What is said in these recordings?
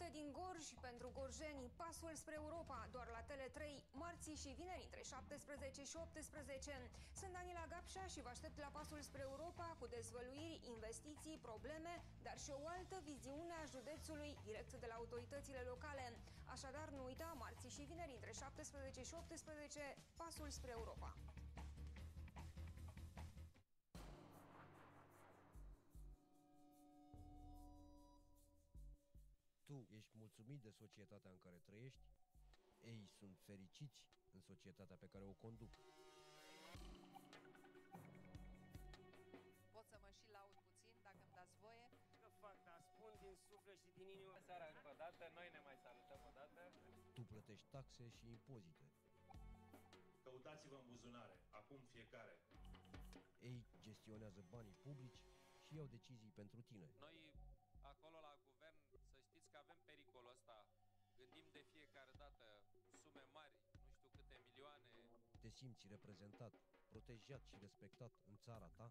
șapte din Gorj pentru gorjeni, pasul spre Europa, doar la Tele3, marții și vineri între 17 și 18. Sunt Daniela Gapșa și vă aștept la pasul spre Europa cu dezvăluiri, investiții, probleme, dar și o altă viziune a județului direct de la autoritățile locale. Așadar, nu uita, marții și vineri între 17 și 18, pasul spre Europa. Tu ești mulțumit de societatea în care trăiești, ei sunt fericiți în societatea pe care o conduc. Pot să mă și laud puțin, dacă îmi dați voie. Că fac, dar spun din suflet și din inimă. Seara încă o dată, noi ne mai salutăm o dată. Tu plătești taxe și impozite. Căutați-vă în buzunare, acum fiecare. Ei gestionează banii publici și iau decizii pentru tine. Noi acolo la guvern, să știți că avem pericolul ăsta. Gândim de fiecare dată sume mari, nu știu câte milioane. Te simți reprezentat, protejat și respectat în țara ta?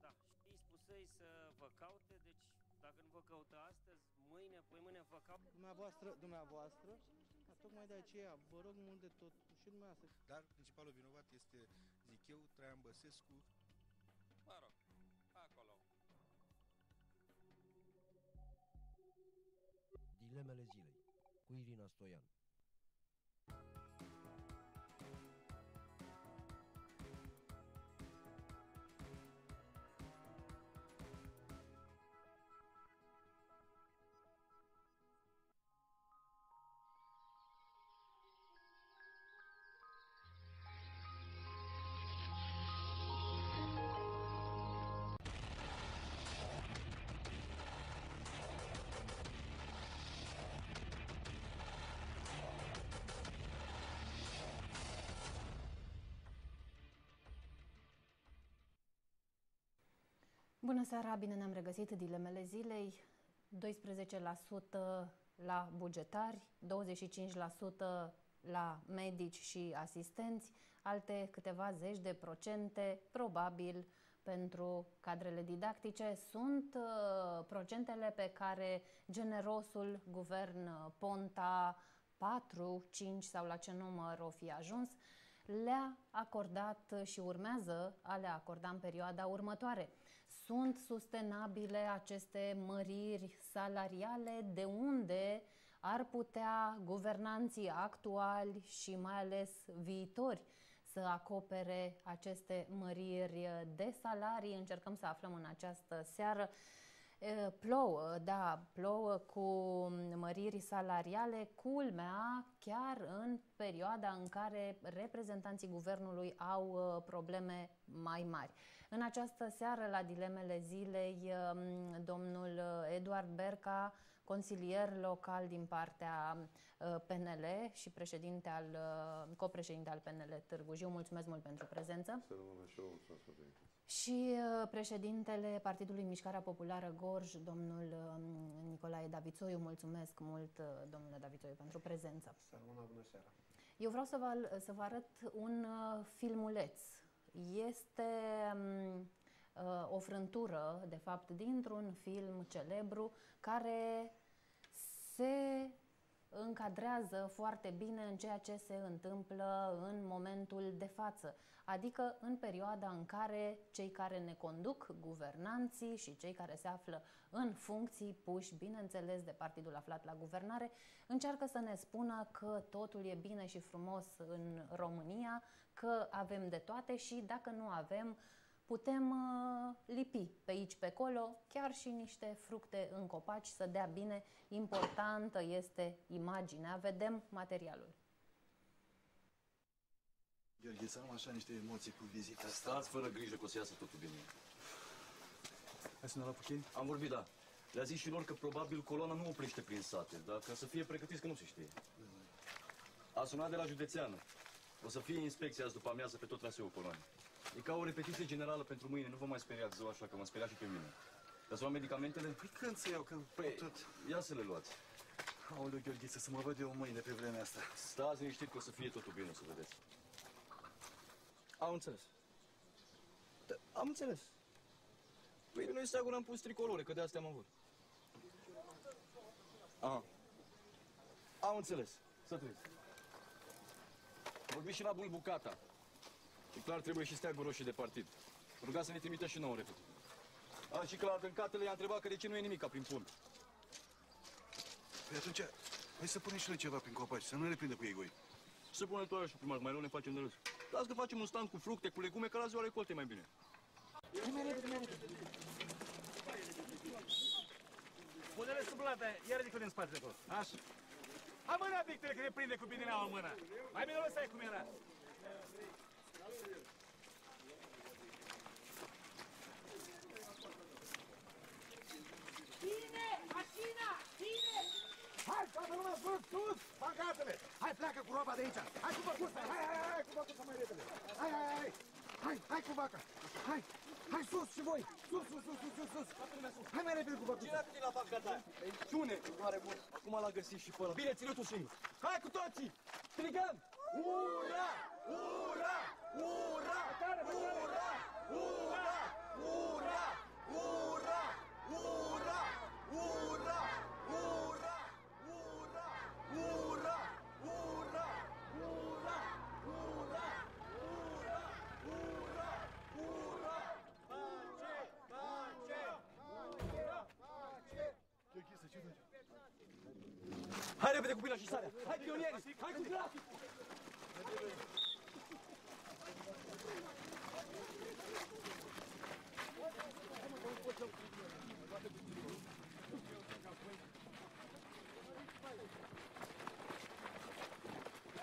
Da, și spusei să vă caute, deci dacă nu vă caută astăzi, mâine, poi mâine vă caută. Dumneavoastră, dumneavoastră, dar tocmai de aceea vă rog mult de tot și dumneavoastră. Dar principalul vinovat este, zic eu, Traian Băsescu. Dilemele zilei cu Irina Stoian. Bună seara, bine ne-am regăsit dilemele zilei. 12% la bugetari, 25% la medici și asistenți, alte câteva zeci de procente, probabil pentru cadrele didactice, sunt uh, procentele pe care generosul guvern Ponta 4, 5 sau la ce număr o fi ajuns, le-a acordat și urmează a le acorda în perioada următoare. Sunt sustenabile aceste măriri salariale de unde ar putea guvernanții actuali și mai ales viitori să acopere aceste măriri de salarii. Încercăm să aflăm în această seară. Plouă, da, plouă cu măriri salariale, culmea chiar în perioada în care reprezentanții guvernului au probleme mai mari. În această seară, la dilemele zilei, domnul Eduard Berca, consilier local din partea PNL și președinte al, copreședinte al PNL Târgu Jiu, mulțumesc mult pentru prezență. Să rămână și eu, mulțumesc și președintele Partidului Mișcarea Populară Gorj, domnul Nicolae Davițoiu. Mulțumesc mult, domnule Davițoiu, pentru prezență. Să rămână bună seara. Eu vreau să vă, să vă arăt un filmuleț. Este o frântură, de fapt, dintr-un film celebru care se încadrează foarte bine în ceea ce se întâmplă în momentul de față, adică în perioada în care cei care ne conduc, guvernanții și cei care se află în funcții puși, bineînțeles, de partidul aflat la guvernare, încearcă să ne spună că totul e bine și frumos în România, că avem de toate și dacă nu avem, putem uh, lipi pe aici, pe acolo, chiar și niște fructe în copaci să dea bine. Importantă este imaginea, vedem materialul. Gheorghe, să am așa niște emoții cu vizita asta. Stați fără grijă că o să iasă totul bine. Ai sunat la Pucheni? Am vorbit, da. Le-a zis și lor că probabil coloana nu oprește prin sate, dar ca să fie pregătiți că nu se știe. A sunat de la județeană. O să fie inspecția azi după amiază pe tot traseul coloanei. E ca o repetiție generală pentru mâine, nu vă mai speriați zău așa, că mă speria și pe mine. Dar să luăm medicamentele? Păi când să iau, că Păi, tot... ia să le luați. Aoleu, Gheorghiță, să mă văd eu mâine pe vremea asta. Stați liniștit că o să fie totul bine, o să vedeți. Am înțeles. Da, am înțeles. Păi noi seagul am pus tricolore, că de astea am avut. Ah. Am înțeles. Să trăiți. Vorbi și la Bulbucata. Și clar trebuie și steagul roșii de partid. Ruga să ne trimită și nouă repede. A, și că la Dâncatele i-a întrebat că de ce nu e nimic prin pun. Păi atunci, hai să punem și noi ceva prin copaci, să nu le prindă cu ei goi. Să pune tu și primar, mai rău ne facem de râs. Las că facem un stand cu fructe, cu legume, că la ziua recolte mai bine. Pune-le sub lată, iar ridică din spate acolo. Așa. Hai mâna, Victor, că ne prinde cu bidineaua în mână. Mai bine o lăsai cum era. Bine! Mașina! Bine! Hai, toată lumea sus, sus! Bagatele! Hai, pleacă cu roba de aici! Hai cu băcuța! Hai, hai, hai, hai cu băcuța mai repede! Hai, hai, hai! Hai, hai cu vaca! Hai! Hai sus și voi! Sus, sus, sus, sus, sus, sus! Hai mai repede cu băcuța! Cine a la vaca ta? Ciune, mare bun. Acum l-a găsit și pe ăla. Bine, ține tu singur. Hai cu toții! Strigăm! Ura! Ura! Ura! Ura! Ura! Ura! Ura! Ura! Hai repede cu bila și sarea! Hai pionieri! Hai cu grafic!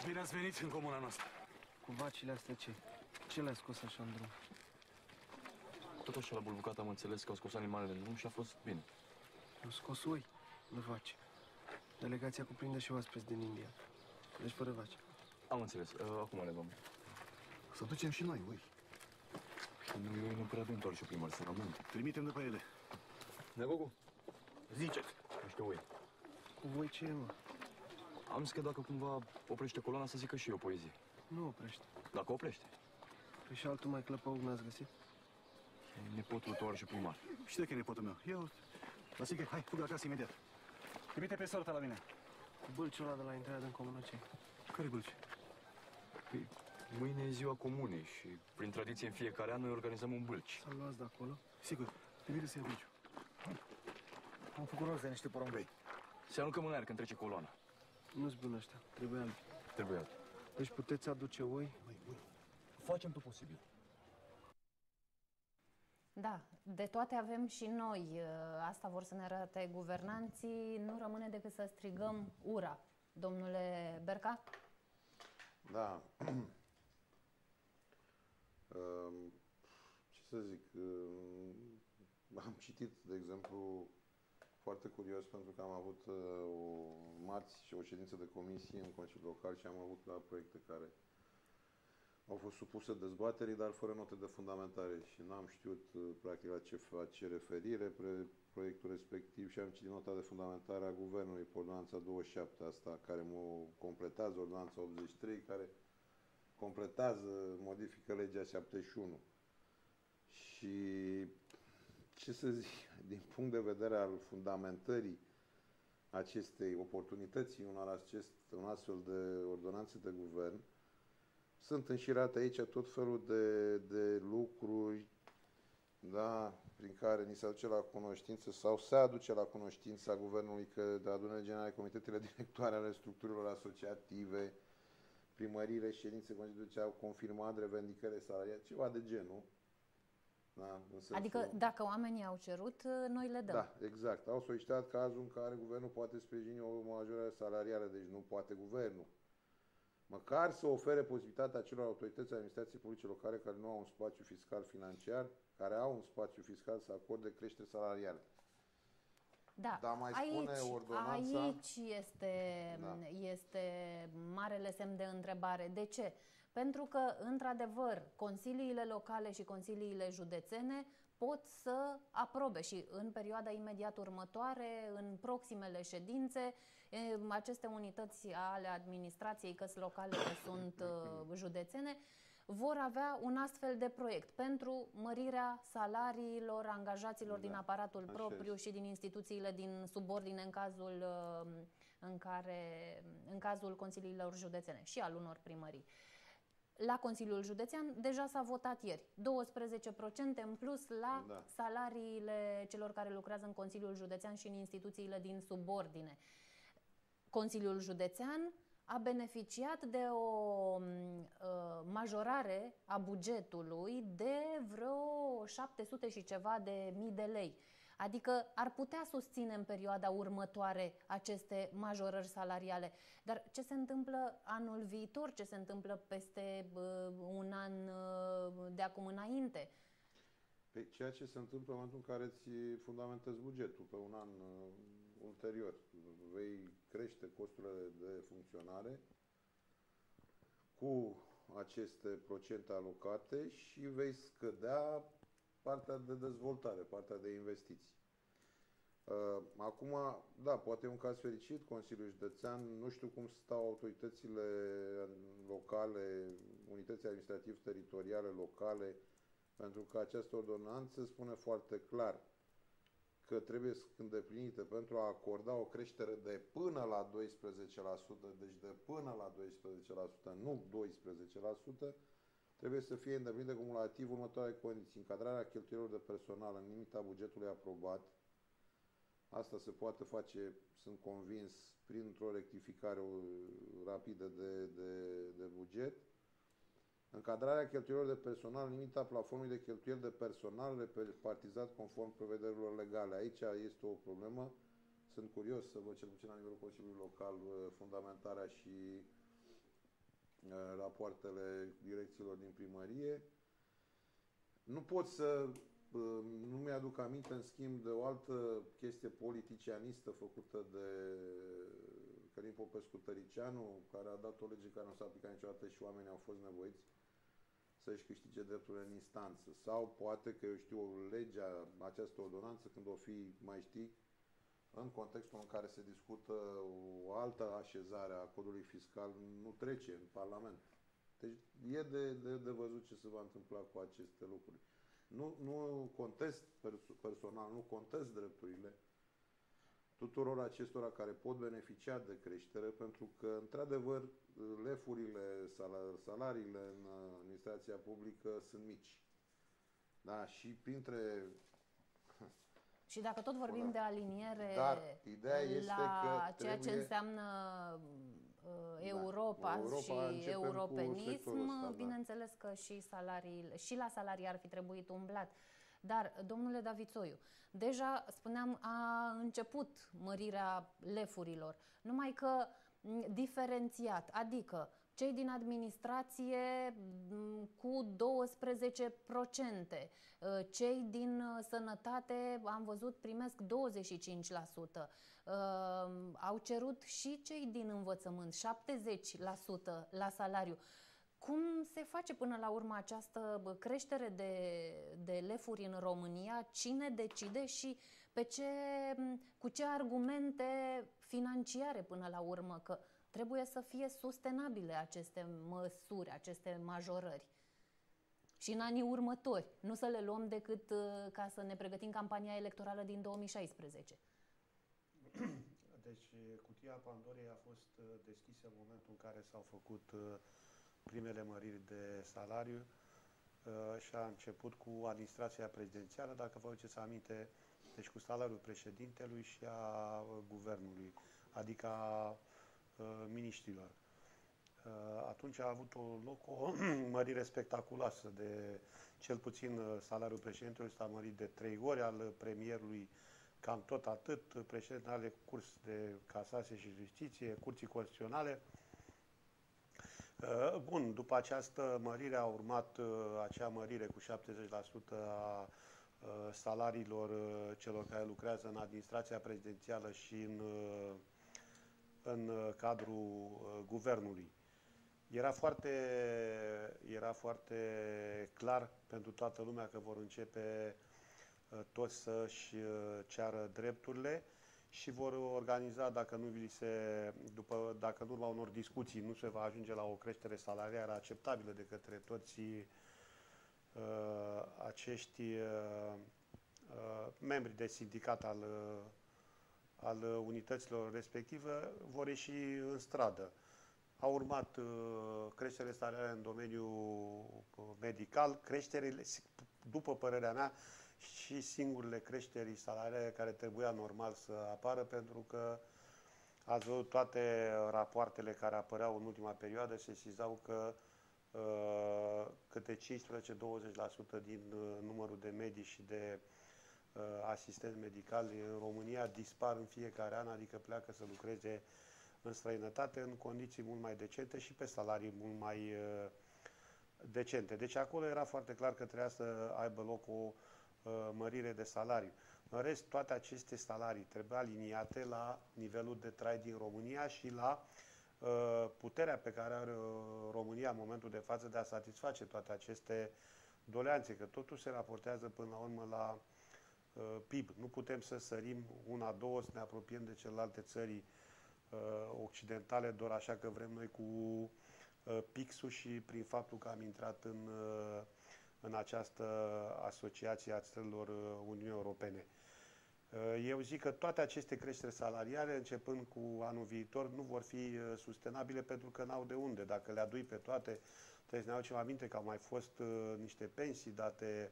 Bine ați venit în comuna noastră. Cu vacile astea ce? Ce le-a scos așa în drum? Tot așa la bulbucat am înțeles că au scos animalele în drum și a fost bine. Au scos oi, nu vaci. Delegația cuprinde și oaspeți din India. Deci fără vaci. Am înțeles. Uh, acum le vom. Să ducem și noi, ui. Nu, eu nu prea avem doar și primar, să rămân. Trimitem după ele. Negogu, Ziceți. niște oi. Cu voi ce e, mă? Am zis că dacă cumva oprește coloana să zică și eu poezie. Nu oprește. Dacă oprește. Păi și altul mai clăpău n-ați găsit? E nepotul tău și primar. Știi că e nepotul meu. Eu... Lasică, hai, fugă acasă imediat. Trimite pe sorta la mine. Cu bâlciul ăla de la intrarea din comună ce? Care bâlci? Păi, mâine e ziua comunei și, prin tradiție, în fiecare an noi organizăm un bâlci. Să-l luați de acolo? Sigur, trimite să ia bâlciul. Am făcut rost de niște porumbei. Se aruncă în aer când trece coloana. Nu-s bun ăștia, trebuie albi. Trebuie alb. Deci puteți aduce oi? Facem tot posibil. Da, de toate avem și noi. Uh, Asta vor să ne arate guvernanții. Nu rămâne decât să strigăm ura. Domnule Berca? Da. Um, Ce să zic, um, am citit, de exemplu, foarte curios pentru că am avut uh, o marți și o ședință de comisie în Consiliul Local și am avut la proiecte care au fost supuse dezbaterii, dar fără note de fundamentare și n-am știut uh, practic la ce face referire pre, proiectul respectiv și am citit nota de fundamentare a Guvernului pe ordonanța 27 asta, care mă completează ordonanța 83, care completează, modifică legea 71. Și ce să zic, din punct de vedere al fundamentării acestei oportunității unor acest, un astfel de ordonanțe de guvern, sunt înșirate aici tot felul de, de lucruri da, prin care ni se aduce la cunoștință sau se aduce la cunoștința Guvernului că de adunările generale, comitetele directoare ale structurilor asociative, primăriile, ședințe Constituție au confirmat revendicările salariale, ceva de genul. Da, în sensul- Adică dacă oamenii au cerut, uh, noi le dăm. da, exact. Au solicitat cazul în care guvernul poate sprijini o majorare salarială, deci nu poate guvernul. Măcar să ofere posibilitatea acelor autorități de administrație publice locale care nu au un spațiu fiscal financiar, care au un spațiu fiscal să acorde creștere salariale. Da, Dar mai aici, spune ordonanța- aici este, Da. este marele semn de întrebare. De ce? Pentru că, într-adevăr, consiliile locale și consiliile județene pot să aprobe și în perioada imediat următoare, în proximele ședințe, e, aceste unități ale administrației, căs locale că sunt uh, județene, vor avea un astfel de proiect pentru mărirea salariilor angajaților din aparatul așa propriu și din instituțiile din subordine în cazul, uh, în, care, în cazul consiliilor județene și al unor primării. La Consiliul Județean deja s-a votat ieri. 12% în plus la da. salariile celor care lucrează în Consiliul Județean și în instituțiile din subordine. Consiliul Județean a beneficiat de o uh, majorare a bugetului de vreo 700 și ceva de mii de lei. Adică ar putea susține în perioada următoare aceste majorări salariale. Dar ce se întâmplă anul viitor? Ce se întâmplă peste uh, un an uh, de acum înainte? Pe ceea ce se întâmplă în momentul în care îți fundamentezi bugetul pe un an uh, ulterior. Vei crește costurile de funcționare cu aceste procente alocate și vei scădea partea de dezvoltare, partea de investiții. Uh, acum, da, poate e un caz fericit, Consiliul Județean, nu știu cum stau autoritățile locale, unității administrativ-teritoriale locale, pentru că această ordonanță spune foarte clar că trebuie îndeplinită pentru a acorda o creștere de până la 12%, deci de până la 12%, nu 12%, trebuie să fie îndeplinite cumulativ următoarele condiții. Încadrarea cheltuielor de personal în limita bugetului aprobat. Asta se poate face, sunt convins, printr-o rectificare rapidă de, de, de buget Încadrarea cheltuielor de personal în limita plafonului de cheltuieli de personal repartizat conform prevederilor legale. Aici este o problemă. Sunt curios să văd cel puțin la nivelul Consiliului Local uh, fundamentarea și uh, rapoartele direcțiilor din primărie. Nu pot să uh, nu mi-aduc aminte, în schimb, de o altă chestie politicianistă făcută de Călim Popescu Tăricianu, care a dat o lege care nu s-a aplicat niciodată și oamenii au fost nevoiți să-și câștige drepturile în instanță. Sau poate că, eu știu, legea, această ordonanță, când o fi, mai știi, în contextul în care se discută o altă așezare a codului fiscal, nu trece în Parlament. Deci e de, de, de văzut ce se va întâmpla cu aceste lucruri. Nu, nu contest perso- personal, nu contest drepturile tuturor acestora care pot beneficia de creștere, pentru că, într-adevăr, lefurile, salariile în administrația publică sunt mici. Da, și printre și dacă tot vorbim Bună. de aliniere Dar ideea este la că ceea trebuie... ce înseamnă uh, Europa, da. Europa și europenism, ăsta, da. bineînțeles că și, salariile, și la salarii ar fi trebuit umblat. Dar, domnule Davițoiu, deja spuneam, a început mărirea lefurilor, numai că diferențiat, adică cei din administrație cu 12%, cei din sănătate, am văzut, primesc 25%, au cerut și cei din învățământ 70% la salariu. Cum se face până la urmă această creștere de, de lefuri în România? Cine decide și pe ce, cu ce argumente financiare până la urmă? Că trebuie să fie sustenabile aceste măsuri, aceste majorări. Și în anii următori, nu să le luăm decât uh, ca să ne pregătim campania electorală din 2016. Deci, cutia Pandorei a fost uh, deschisă în momentul în care s-au făcut uh, primele măriri de salariu uh, și a început cu administrația prezidențială, dacă vă aduceți aminte, deci cu salariul președintelui și a uh, guvernului, adică a uh, miniștrilor. Atunci a avut o loc o mărire spectaculoasă de cel puțin salariul președintelui s-a mărit de trei ori, al premierului cam tot atât, președintele are curs de casație și justiție, curții constituționale, Uh, bun, după această mărire a urmat uh, acea mărire cu 70% a uh, salariilor celor care lucrează în administrația prezidențială și în, în cadrul guvernului. Era foarte, era foarte clar pentru toată lumea că vor începe toți să-și ceară drepturile și vor organiza, dacă nu vi se, după, dacă în urma unor discuții nu se va ajunge la o creștere salariară acceptabilă de către toți uh, acești uh, uh, membri de sindicat al, uh, al unităților respective vor ieși în stradă. A urmat uh, creștere salariale în domeniul uh, medical, creșterile, după părerea mea, și singurele creșteri salariale care trebuia normal să apară, pentru că ați văzut toate rapoartele care apăreau în ultima perioadă, se sizau că uh, câte 15-20% din uh, numărul de medici și de uh, asistenți medicali în România dispar în fiecare an, adică pleacă să lucreze în străinătate în condiții mult mai decente și pe salarii mult mai uh, decente. Deci acolo era foarte clar că trebuia să aibă loc o uh, mărire de salariu. În rest, toate aceste salarii trebuie aliniate la nivelul de trai din România și la uh, puterea pe care are România în momentul de față de a satisface toate aceste doleanțe, că totul se raportează până la urmă la PIB. Nu putem să sărim una, două, să ne apropiem de celelalte țări Uh, occidentale doar așa că vrem noi cu uh, pixul și prin faptul că am intrat în, uh, în această asociație a țărilor Uniunii Europene. Eu zic că toate aceste creșteri salariale, începând cu anul viitor, nu vor fi sustenabile pentru că n-au de unde. Dacă le adui pe toate, trebuie să ne aducem aminte că au mai fost niște pensii date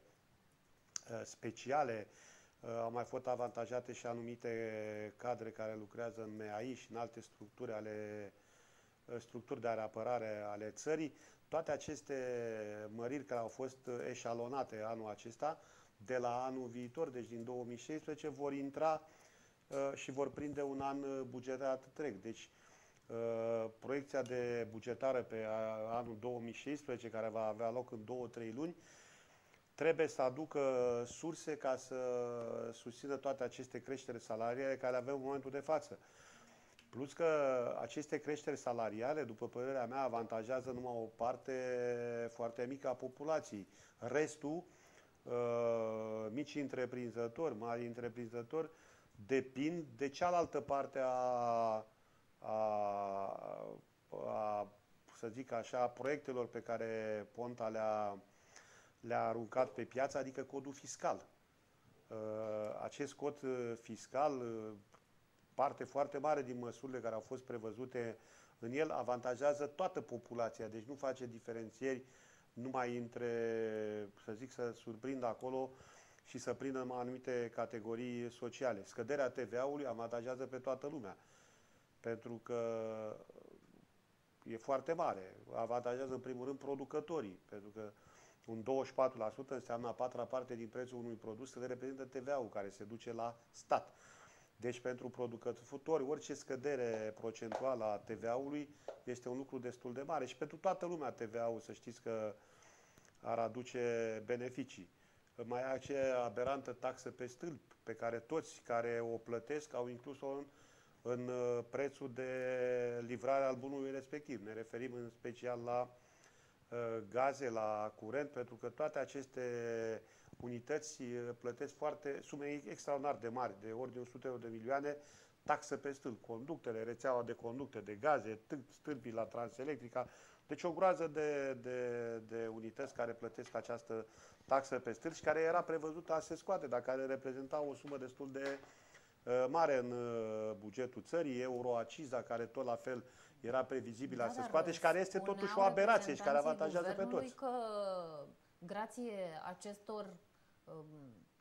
speciale, Uh, au mai fost avantajate și anumite cadre care lucrează în MEAI și în alte structuri, ale, uh, structuri de apărare ale țării. Toate aceste măriri care au fost eșalonate anul acesta, de la anul viitor, deci din 2016, vor intra uh, și vor prinde un an bugetar întreg. Deci, proiecția de bugetară pe anul 2016, care va avea loc în 2-3 luni, trebuie să aducă surse ca să susțină toate aceste creșteri salariale care le avem în momentul de față. Plus că aceste creșteri salariale, după părerea mea, avantajează numai o parte foarte mică a populației. Restul, uh, mici întreprinzători, mari întreprinzători, depind de cealaltă parte a, a, a să zic așa, proiectelor pe care Ponta le-a le-a aruncat pe piață, adică codul fiscal. Uh, acest cod uh, fiscal, uh, parte foarte mare din măsurile care au fost prevăzute în el, avantajează toată populația, deci nu face diferențieri numai între, să zic, să surprindă acolo și să prindă anumite categorii sociale. Scăderea TVA-ului avantajează pe toată lumea, pentru că e foarte mare. Avantajează în primul rând producătorii, pentru că un 24% înseamnă a patra parte din prețul unui produs, să le reprezintă TVA-ul care se duce la stat. Deci pentru producători, orice scădere procentuală a TVA-ului este un lucru destul de mare și pentru toată lumea TVA-ul să știți că ar aduce beneficii. Mai ai acea aberantă taxă pe stâlp pe care toți care o plătesc au inclus-o în, în uh, prețul de livrare al bunului respectiv. Ne referim în special la Uh, gaze, la curent, pentru că toate aceste unități uh, plătesc foarte sume extraordinar de mari, de ordine 100 de milioane, taxă pe stâlp, conductele, rețeaua de conducte, de gaze, stâlpii la transelectrica, deci o groază de, de, de unități care plătesc această taxă pe stâlp și care era prevăzută a se scoate, dar care reprezenta o sumă destul de uh, mare în uh, bugetul țării, euroaciza, care tot la fel era previzibil da, a se scoate și care este totuși o aberație și care avantajează pe toți. că grație acestor um,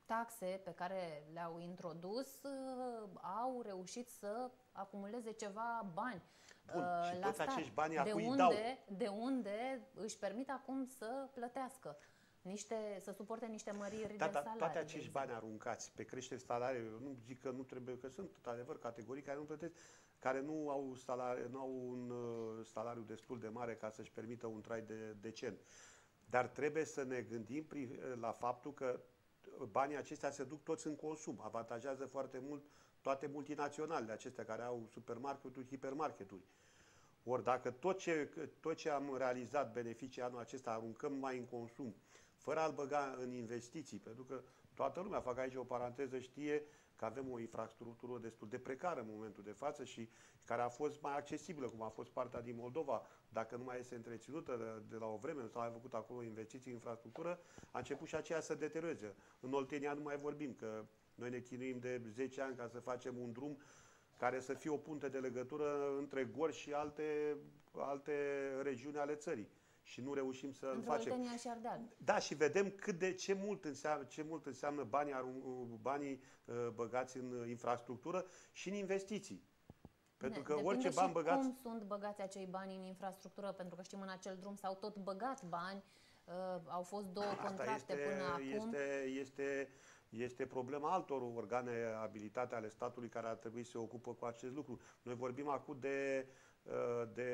taxe pe care le-au introdus uh, au reușit să acumuleze ceva bani. Bun, uh, și la toți stat. acești bani de unde, dau. de unde își permit acum să plătească niște, să suporte niște măriri da, de da, salarii. Toate acești bani aruncați pe creșteri salariilor, nu zic că nu trebuie, că sunt, într-adevăr, categorii care nu plătesc, care nu au, salari, nu au un uh, salariu destul de mare ca să-și permită un trai de, decent. Dar trebuie să ne gândim la faptul că banii aceștia se duc toți în consum. Avantajează foarte mult toate multinaționalele acestea care au supermarketuri, hipermarketuri. Ori dacă tot ce, tot ce am realizat beneficii anul acesta aruncăm mai în consum, fără a-l băga în investiții, pentru că toată lumea, fac aici o paranteză, știe că avem o infrastructură destul de precară în momentul de față și care a fost mai accesibilă, cum a fost partea din Moldova, dacă nu mai este întreținută de, de la o vreme, nu s-au mai făcut acolo investiții în infrastructură, a început și aceea să deterioreze. În Oltenia nu mai vorbim, că Noi ne chinuim de 10 ani ca să facem un drum care să fie o punte de legătură între Gorj și alte, alte regiuni ale țării. Și nu reușim să-l Între facem. Oltenia și Ardeal. Da, și vedem cât de ce mult înseamnă, ce mult înseamnă banii, arun- banii uh, băgați în infrastructură și în investiții. Pentru că Bine, orice depinde bani și băgați... cum sunt băgați acei bani în infrastructură, pentru că știm în acel drum s-au tot băgat bani, uh, au fost două Asta contracte este, până acum. este, este, este problema altor organe abilitate ale statului care ar trebui să se ocupă cu acest lucru. Noi vorbim acum de, uh, de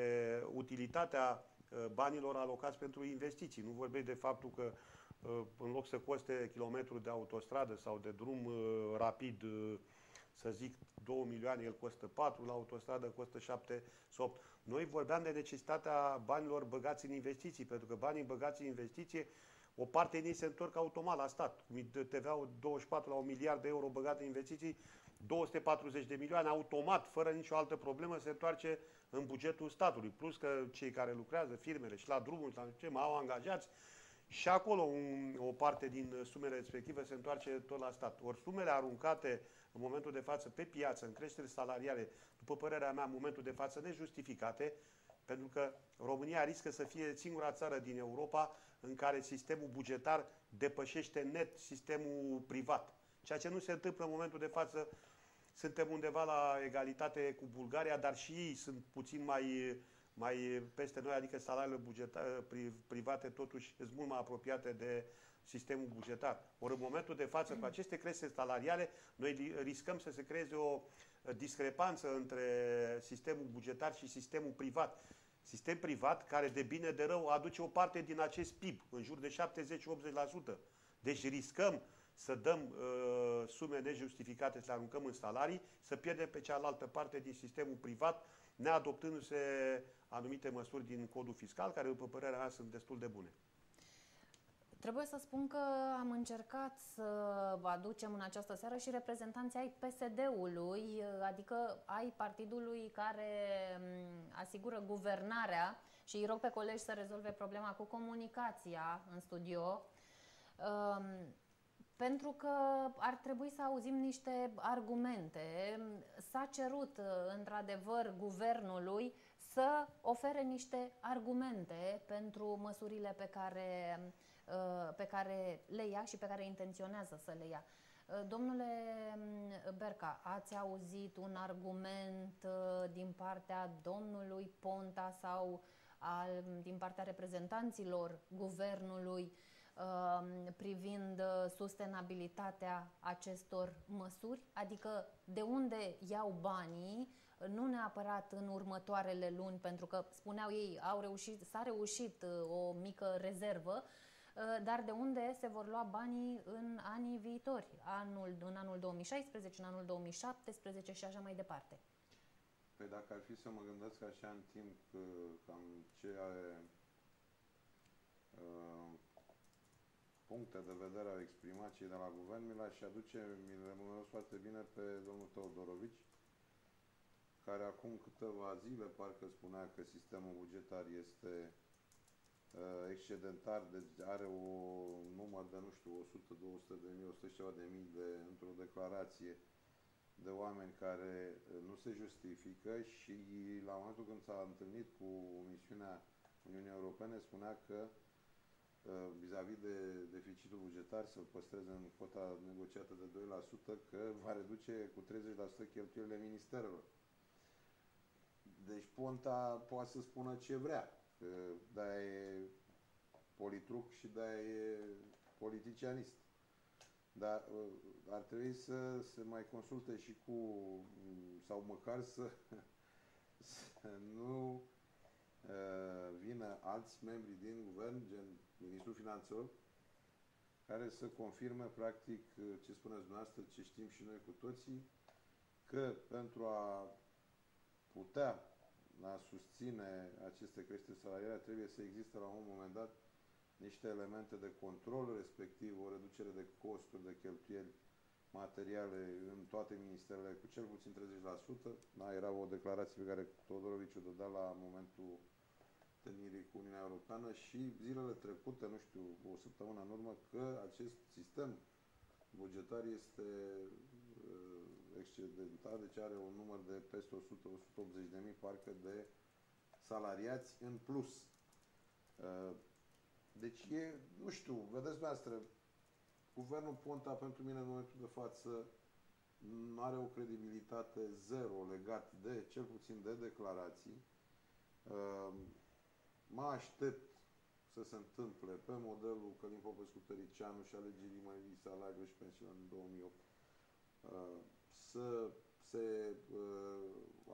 utilitatea uh, banilor alocați pentru investiții. Nu vorbim de faptul că uh, în loc să coste kilometru de autostradă sau de drum uh, rapid, uh, să zic 2 milioane, el costă 4, la autostradă costă 7 sau 8. Noi vorbeam de necesitatea banilor băgați în investiții, pentru că banii băgați în investiție, o parte din ei se întorc automat la stat. TVA-ul 24 la 1 miliard de euro băgate în investiții, 240 de milioane automat, fără nicio altă problemă, se întoarce în bugetul statului. Plus că cei care lucrează, firmele și la drumuri, la ce mai au angajați, și acolo un, o parte din sumele respective se întoarce tot la stat. Ori sumele aruncate în momentul de față pe piață, în creștere salariale, după părerea mea, în momentul de față nejustificate, pentru că România riscă să fie singura țară din Europa în care sistemul bugetar depășește net sistemul privat. Ceea ce nu se întâmplă în momentul de față. Suntem undeva la egalitate cu Bulgaria, dar și ei sunt puțin mai, mai peste noi, adică salariile bugeta- pri- private totuși sunt mult mai apropiate de sistemul bugetar. Ori în momentul de față, cu aceste creșteri salariale, noi li- riscăm să se creeze o discrepanță între sistemul bugetar și sistemul privat. Sistem privat care de bine de rău aduce o parte din acest PIB, în jur de 70-80%. Deci riscăm să dăm uh, sume nejustificate, să le aruncăm în salarii, să pierdem pe cealaltă parte din sistemul privat, neadoptându-se anumite măsuri din codul fiscal, care, după părerea mea, sunt destul de bune. Trebuie să spun că am încercat să aducem în această seară și reprezentanții ai PSD-ului, adică ai partidului care m, asigură guvernarea și îi rog pe colegi să rezolve problema cu comunicația în studio. Um, pentru că ar trebui să auzim niște argumente. S-a cerut, într-adevăr, guvernului să ofere niște argumente pentru măsurile pe care, uh, pe care le ia și pe care intenționează să le ia. Uh, Domnule mm, Berca, ați auzit un argument uh, din partea domnului Ponta sau al, din partea reprezentanților guvernului um, privind sustenabilitatea acestor măsuri? Adică de unde iau banii nu neapărat în următoarele luni, pentru că spuneau ei, au reușit, s-a reușit uh, o mică rezervă, uh, dar de unde se vor lua banii în anii viitori, anul, în anul 2016, în anul 2017 și așa mai departe. Păi dacă ar fi să mă gândesc așa în timp uh, cam ce are, uh, puncte de vedere au exprimat cei de la guvern, mi l-aș aduce, mi le remunerez foarte bine pe domnul Teodorovici, care acum câteva zile parcă spunea că sistemul bugetar este uh, excedentar, deci are o număr de, nu știu, 100, 200 de mii, 100 și ceva de mii de, într-o declarație de oameni care uh, nu se justifică și la momentul când s-a întâlnit cu misiunea Uniunii Europene spunea că uh, vis-a-vis -vis de deficitul bugetar să-l păstreze în cota negociată de 2%, că va reduce cu 30% cheltuielile ministerelor. Deci Ponta poate să spună ce vrea, că de e politruc și de e politicianist. Dar uh, ar trebui să se mai consulte și cu, sau măcar să, să nu uh, vină alți membri din guvern, gen Ministrul Finanțelor, care să confirme practic ce spuneți dumneavoastră, ce știm și noi cu toții, că pentru a putea a susține aceste creșteri salariale trebuie să existe la un moment dat niște elemente de control, respectiv o reducere de costuri, de cheltuieli materiale în toate ministerele cu cel puțin 30%. Da, era o declarație pe care Todorovici o dădea la momentul întâlnirii cu Uniunea Europeană și zilele trecute, nu știu, o săptămână în urmă, că acest sistem bugetar este uh, excedentat, deci are un număr de peste 100-180 de mii parcă de salariați în plus. Uh, deci e, nu știu, vedeți dumneavoastră, guvernul Ponta pentru mine în momentul de față nu are o credibilitate zero legat de, cel puțin de declarații. Uh, mă aștept să se întâmple pe modelul Călim Popescu Tăricianu și alegerii mării salariului și pensiilor în 2008 uh, să se uh,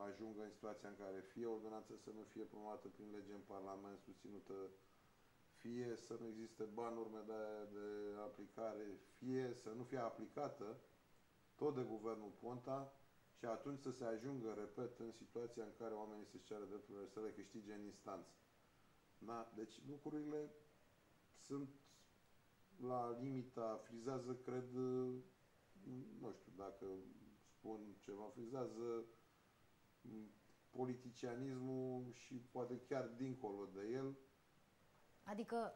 ajungă în situația în care fie ordonanța să nu fie promovată prin lege în Parlament susținută, fie să nu existe bani urme de, de aplicare, fie să nu fie aplicată tot de guvernul Ponta și atunci să se ajungă, repet, în situația în care oamenii se ceară drepturile să le câștige în instanță. Da? Deci lucrurile sunt la limita, frizează, cred, nu știu dacă spun ceva, frizează politicianismul și poate chiar dincolo de el. Adică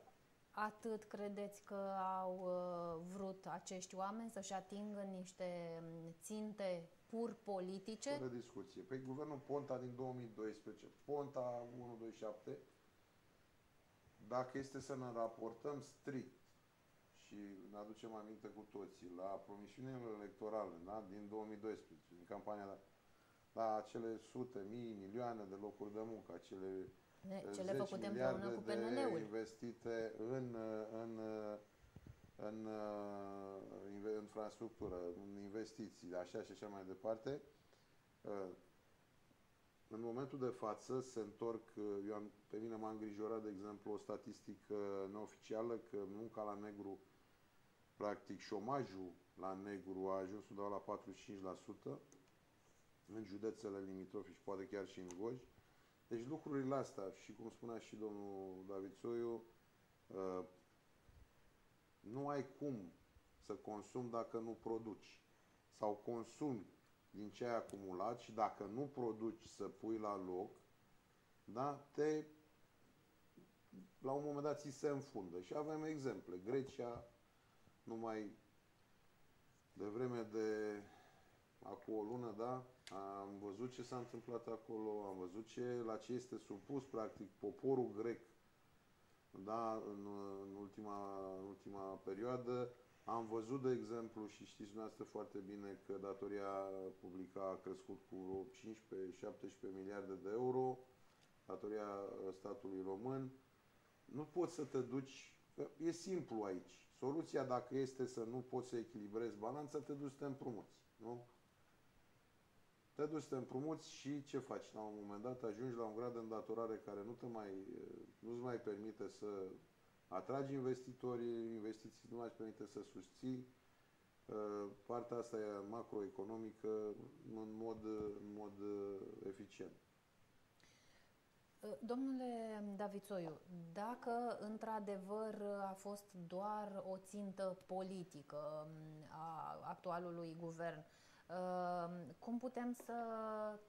atât credeți că au uh, vrut acești oameni să-și atingă niște ținte pur politice? Fără discuție. Pe guvernul Ponta din 2012, Ponta 127, dacă este să ne raportăm strict și ne aducem aminte cu toții la promisiunile electorale da? din 2012, din campania la, la acele sute, mii, milioane de locuri de muncă, acele cele făcute împreună cu PNL-ul. investite în, în, în, în infrastructură, în investiții, așa și așa mai departe, în momentul de față se întorc, eu am, pe mine m-a îngrijorat, de exemplu, o statistică neoficială că munca la negru, practic șomajul la negru a ajuns undeva la 45% în județele limitrofe și poate chiar și în Goj. Deci lucrurile astea, și cum spunea și domnul David Soiu, uh, nu ai cum să consumi dacă nu produci. Sau consumi din ce ai acumulat și dacă nu produci să pui la loc, da, te la un moment dat ți se înfundă. Și avem exemple. Grecia, numai de vreme de acum o lună, da, am văzut ce s-a întâmplat acolo, am văzut ce, la ce este supus, practic, poporul grec, da, în, în, ultima, în ultima perioadă. Am văzut, de exemplu, și știți dumneavoastră foarte bine că datoria publică a crescut cu 15-17 miliarde de euro, datoria statului român. Nu poți să te duci, e simplu aici. Soluția, dacă este să nu poți să echilibrezi balanța, te duci să te împrumuți. Nu? te duci să te împrumuți și ce faci? La un moment dat ajungi la un grad de îndatorare care nu te mai, nu-ți mai permite să atragi investitori, investiții nu mai permite să susții uh, partea asta e macroeconomică în mod, în mod uh, eficient. Uh, domnule Davițoiu, dacă într-adevăr a fost doar o țintă politică um, a actualului guvern, Ehm, cum putem să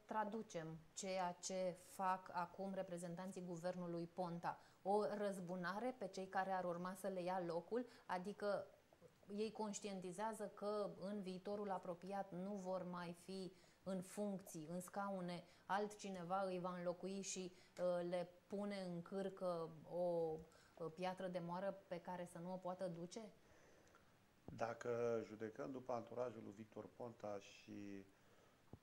traducem ceea ce fac acum reprezentanții guvernului Ponta? O răzbunare pe cei care ar urma să le ia locul, adică ei conștientizează că în viitorul apropiat nu vor mai fi în funcții, în scaune, altcineva îi va înlocui și uh, le pune în cârcă o uh, piatră de moară pe care să nu o poată duce? Dacă judecăm după anturajul lui Victor Ponta și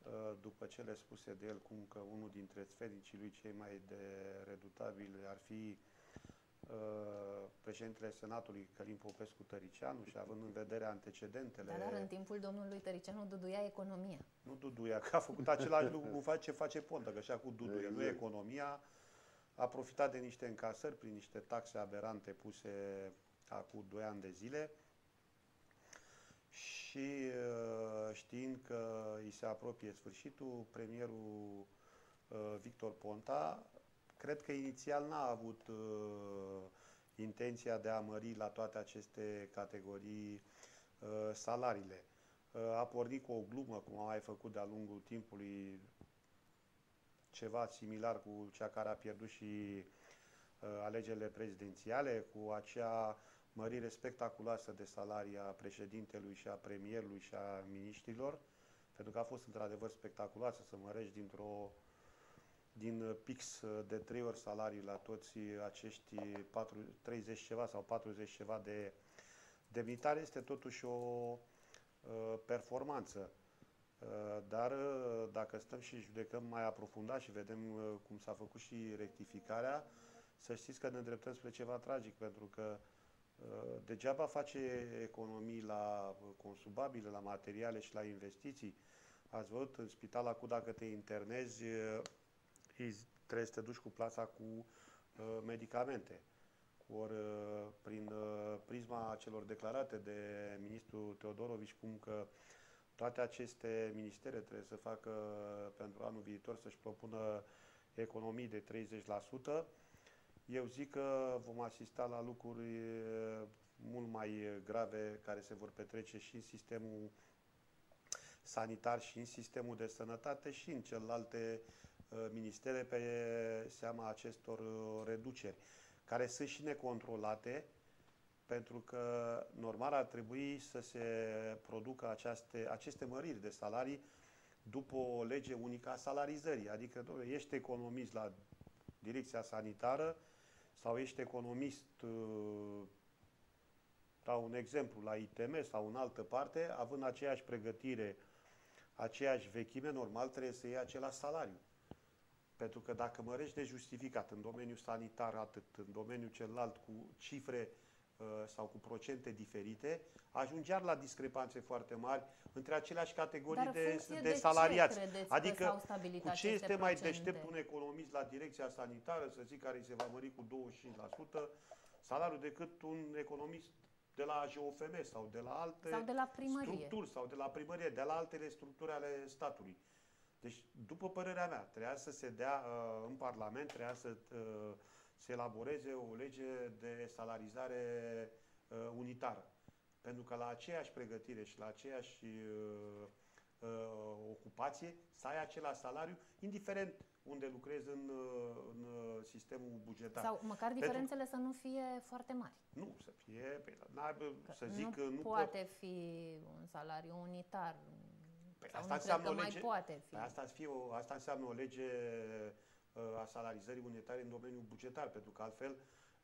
uh, după cele spuse de el, cum că unul dintre sfericii lui cei mai de redutabili ar fi uh, președintele Senatului Călim Popescu Tăricianu și având în vedere antecedentele... Dar, dar în timpul domnului Tăricianu duduia economia. Nu duduia, că a făcut același lucru cu ce face Ponta, că și cu duduia, exact. nu economia. A profitat de niște încasări prin niște taxe aberante puse acum 2 ani de zile și uh, știind că îi se apropie sfârșitul, premierul uh, Victor Ponta, cred că inițial n-a avut uh, intenția de a mări la toate aceste categorii salariile. A pornit cu o glumă, cum a mai făcut de-a lungul timpului, ceva similar cu cea care a pierdut și alegerile prezidențiale, cu acea mărire spectaculoasă de salarii a președintelui și a premierului și a miniștrilor, pentru că a fost într-adevăr spectaculoasă să mărești dintr-o din pix de trei ori salarii la toți acești 4, 30 ceva sau 40 ceva de demnitari este totuși o uh, performanță. Uh, dar uh, dacă stăm și judecăm mai aprofundat și vedem uh, cum s-a făcut și rectificarea, să știți că ne îndreptăm spre ceva tragic, pentru că uh, degeaba face economii la consumabile, la materiale și la investiții. Ați văzut în spital acum dacă te internezi, uh, trebuie să te duci cu plasa cu uh, medicamente. Ori uh, prin uh, prisma celor declarate de ministrul Teodorovici, cum că toate aceste ministere trebuie să facă pentru anul viitor să-și propună economii de 30%, eu zic că vom asista la lucruri mult mai grave care se vor petrece și în sistemul sanitar și în sistemul de sănătate și în celelalte ministere pe seama acestor reduceri, care sunt și necontrolate, pentru că normal ar trebui să se producă aceste, aceste măriri de salarii după o lege unică a salarizării. Adică, doamne, ești economist la direcția sanitară sau ești economist, dau un exemplu, la ITM sau în altă parte, având aceeași pregătire, aceeași vechime, normal trebuie să iei același salariu. Pentru că dacă mărești nejustificat în domeniul sanitar atât, în domeniul celălalt cu cifre uh, sau cu procente diferite, ajungi iar la discrepanțe foarte mari între aceleași categorii Dar de, de, de ce salariați. credeți adică că s-au stabilit cu ce este aceste mai procente? deștept un economist la direcția sanitară, să zic, care îi se va mări cu 25% salariul decât un economist de la GOFM sau de la alte Sau de la primărie. structuri sau de la primărie, de la altele structuri ale statului. Deci, după părerea mea, trebuia să se dea uh, în Parlament, trebuia să uh, se elaboreze o lege de salarizare uh, unitară. Pentru că la aceeași pregătire și la aceeași uh, uh, ocupație să ai același salariu, indiferent unde lucrezi în, uh, în uh, sistemul bugetar. Sau măcar Pentru- diferențele să nu fie foarte mari. Nu, să fie, pe, n-ai, să zic nu că nu poate pot. fi un salariu unitar. Păi sau asta nu cred înseamnă că o mai lege, poate fi. Păi asta, ar fi o, asta înseamnă o lege uh, a salarizării unitare în domeniul bugetar, pentru că altfel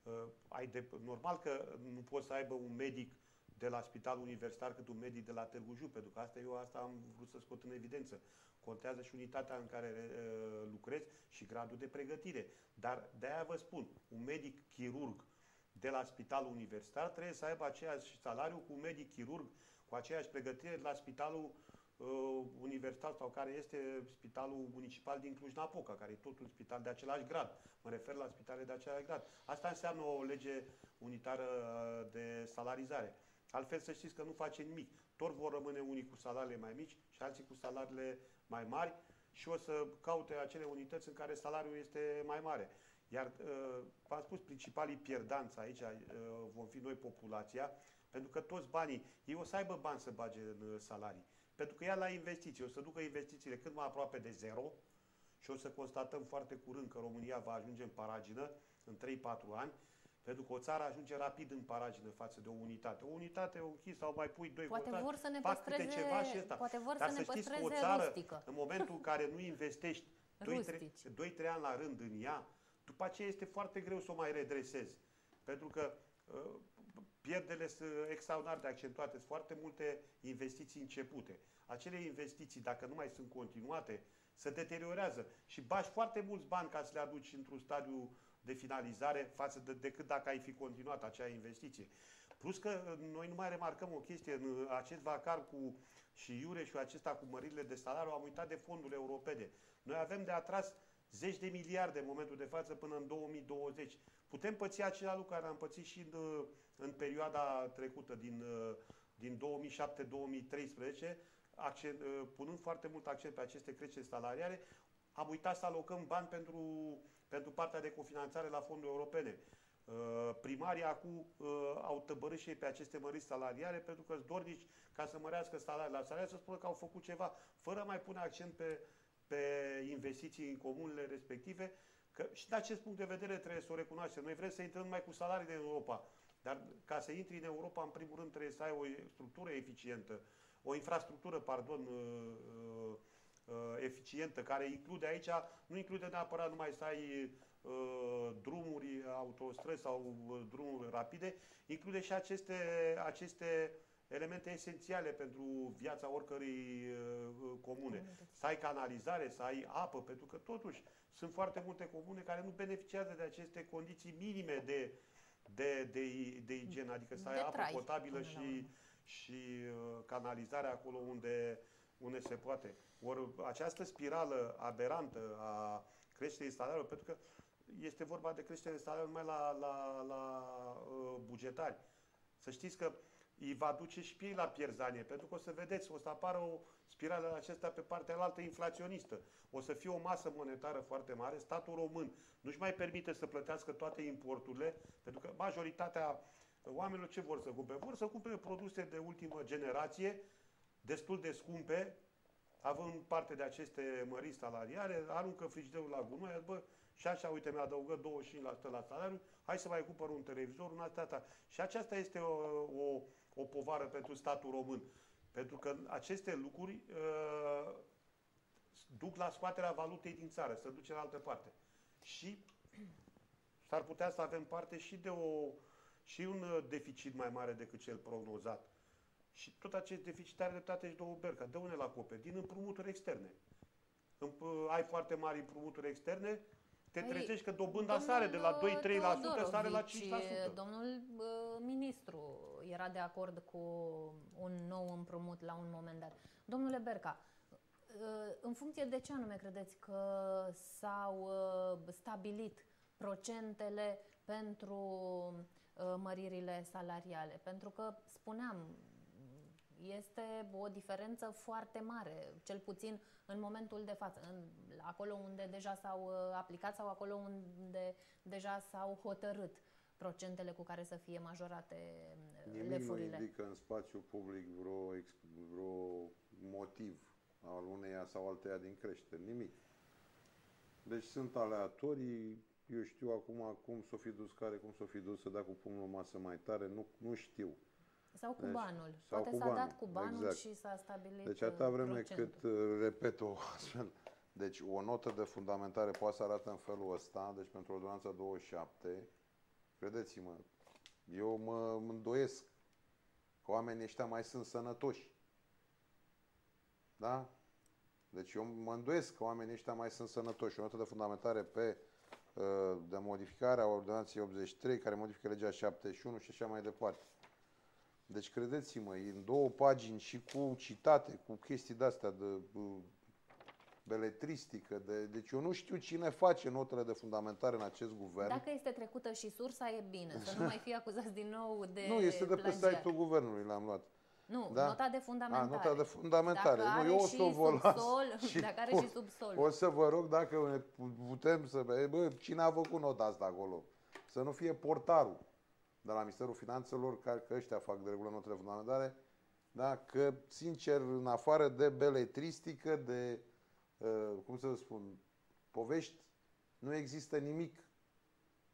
uh, ai de, normal că nu poți să aibă un medic de la spitalul universitar cât un medic de la Târgu Jiu, pentru că asta eu asta am vrut să scot în evidență. Contează și unitatea în care uh, lucrezi și gradul de pregătire. Dar de-aia vă spun, un medic chirurg de la spitalul universitar trebuie să aibă aceeași salariu cu un medic chirurg cu aceeași pregătire de la spitalul uh, universitar sau care este spitalul municipal din Cluj-Napoca, care e totul spital de același grad. Mă refer la spitale de același grad. Asta înseamnă o lege unitară uh, de salarizare. Altfel să știți că nu face nimic. Tot vor rămâne unii cu salariile mai mici și alții cu salariile mai mari și o să caute acele unități în care salariul este mai mare. Iar, uh, v-am spus, principalii pierdanți aici uh, vom fi noi, populația, pentru că toți banii, ei o să aibă bani să bage în uh, salarii. Pentru că ea la investiții, o să ducă investițiile cât mai aproape de zero și o să constatăm foarte curând că România va ajunge în paragină în 3-4 ani, pentru că o țară ajunge rapid în paragină față de o unitate. O unitate, o închis sau mai pui doi Poate votați, vor să ne fac câte păstreze- ceva și ăsta. poate vor Dar să ne știți că o păstreze țară, rustică. în momentul în care nu investești 2-3 Rustici. 2-3 ani la rând în ea, după aceea este foarte greu să o mai redresezi. Pentru că uh, pierderile sunt extraordinar de accentuate. Sunt foarte multe investiții începute. Acele investiții, dacă nu mai sunt continuate, se deteriorează și bași foarte mulți bani ca să le aduci într-un stadiu de finalizare față de, decât dacă ai fi continuat acea investiție. Plus că uh, noi nu mai remarcăm o chestie, în uh, acest vacar cu și Iure și acesta cu măririle de salariu, am uitat de fondurile europene. Noi avem de atras zeci de miliarde în momentul de față până în 2020. Putem păți același lucru care am pățit și în, uh, în perioada trecută, din, uh, din 2007-2013, accent, uh, punând foarte mult accent pe aceste creșteri salariale, am uitat să alocăm bani pentru, pentru partea de cofinanțare la fonduri europene. Uh, Primarii acum uh, au tăbărât și ei pe aceste măriri salariale pentru că sunt dornici ca să mărească salariile la salariu, să spună că au făcut ceva, fără a mai pune accent pe, pe investiții în comunele respective, că și din acest punct de vedere trebuie să o recunoaștem. Noi vrem să intrăm numai cu salariile în Europa. Dar ca să intri în Europa, în primul rând trebuie să ai o structură eficientă, o infrastructură, pardon, uh, uh, uh, eficientă, care include aici, nu include neapărat numai să ai uh, drumuri, autostrăzi sau uh, drumuri rapide, include și aceste, aceste elemente esențiale pentru viața oricărei uh, comune. Să ai canalizare, să ai apă, pentru că totuși sunt foarte multe comune care nu beneficiază de aceste condiții minime de, de, de, de igienă, adică să ai De apă trai, potabilă până la urmă. și, și uh, canalizare acolo unde, unde se poate. Ori această spirală aberantă a creșterii salariilor, pentru că este vorba de creștere salariilor numai la, la, la uh, bugetari. Să știți că îi va duce și pe ei la pierzanie, pentru că o să vedeți, o să apară o spirală acesta pe partea altă inflaționistă. O să fie o masă monetară foarte mare, statul român nu-și mai permite să plătească toate importurile, pentru că majoritatea oamenilor ce vor să cumpere? Vor să cumpere produse de ultimă generație, destul de scumpe, având parte de aceste măriri salariare, aruncă frigiderul la gunoi, bă, și așa, uite, mi-a adăugă 25% la salariu, hai să mai cumpăr un televizor, un alt asta. Și aceasta este o, o, o povară pentru statul român. Pentru că aceste lucruri uh, duc la scoaterea valutei din țară, să duce în altă parte. Și s-ar putea să avem parte și de o, și un uh, deficit mai mare decât cel prognozat. Și tot acest deficit are dreptate și două berca. De unde la cope? Din împrumuturi externe. Împ, uh, ai foarte mari împrumuturi externe, te Păi, trezești că dobânda sare de la 2-3% sare la 5%. Teodorovici, Domnul uh, ministru era de acord cu un nou împrumut la un moment dat. Domnule Berca, uh, în funcție de ce anume credeți că s-au uh, stabilit procentele pentru uh, măririle salariale? Pentru că, spuneam, este o diferență foarte mare, cel puțin în momentul de față, în, acolo unde deja s-au uh, aplicat sau acolo unde deja s-au hotărât procentele cu care să fie majorate uh, Nimic nu lefurile. indică în spațiu public vreo, ex- vreo motiv al uneia sau alteia din creștere. Nimic. Deci sunt aleatorii, eu știu acum cum s-o fi dus care, cum s-o fi dus să dea cu pumnul în masă mai tare, nu, nu știu. Sau cu Deci, banul. sau Poate cu s-a banul, dat cu banul exact. și s-a stabilit Deci atâta uh, vreme procentul. cât, uh, repet, o astfel, deci o notă de fundamentare poate să arate în felul ăsta, deci pentru ordonanța 27, credeți-mă, eu mă îndoiesc că oamenii ăștia mai sunt sănătoși. Da? Deci eu mă îndoiesc că oamenii ăștia mai sunt sănătoși. O notă de fundamentare pe uh, de modificare a ordonanței 83, care modifică legea 71 și așa mai departe. Deci credeți-mă, e în două pagini și cu citate, cu chestii de-astea de uh, beletristică, de, deci eu nu știu cine face notele de fundamentare în acest guvern. Dacă este trecută și sursa, e bine. Să nu mai fie acuzați din nou de nu, este de pe plagiat. site-ul guvernului, l-am luat. Nu, Da? nota de fundamentare. A, nota de fundamentare. Dacă nu, are eu o și să vă las. subsol, dacă are o, și subsol. O să vă rog dacă ne putem să... Bă, cine a făcut nota asta acolo? Să nu fie portarul de la Ministerul Finanțelor, care, că ăștia fac de regulă notele fundamentare, da? că, sincer, în afară de beletristică, de, uh, cum să vă spun, povești, nu există nimic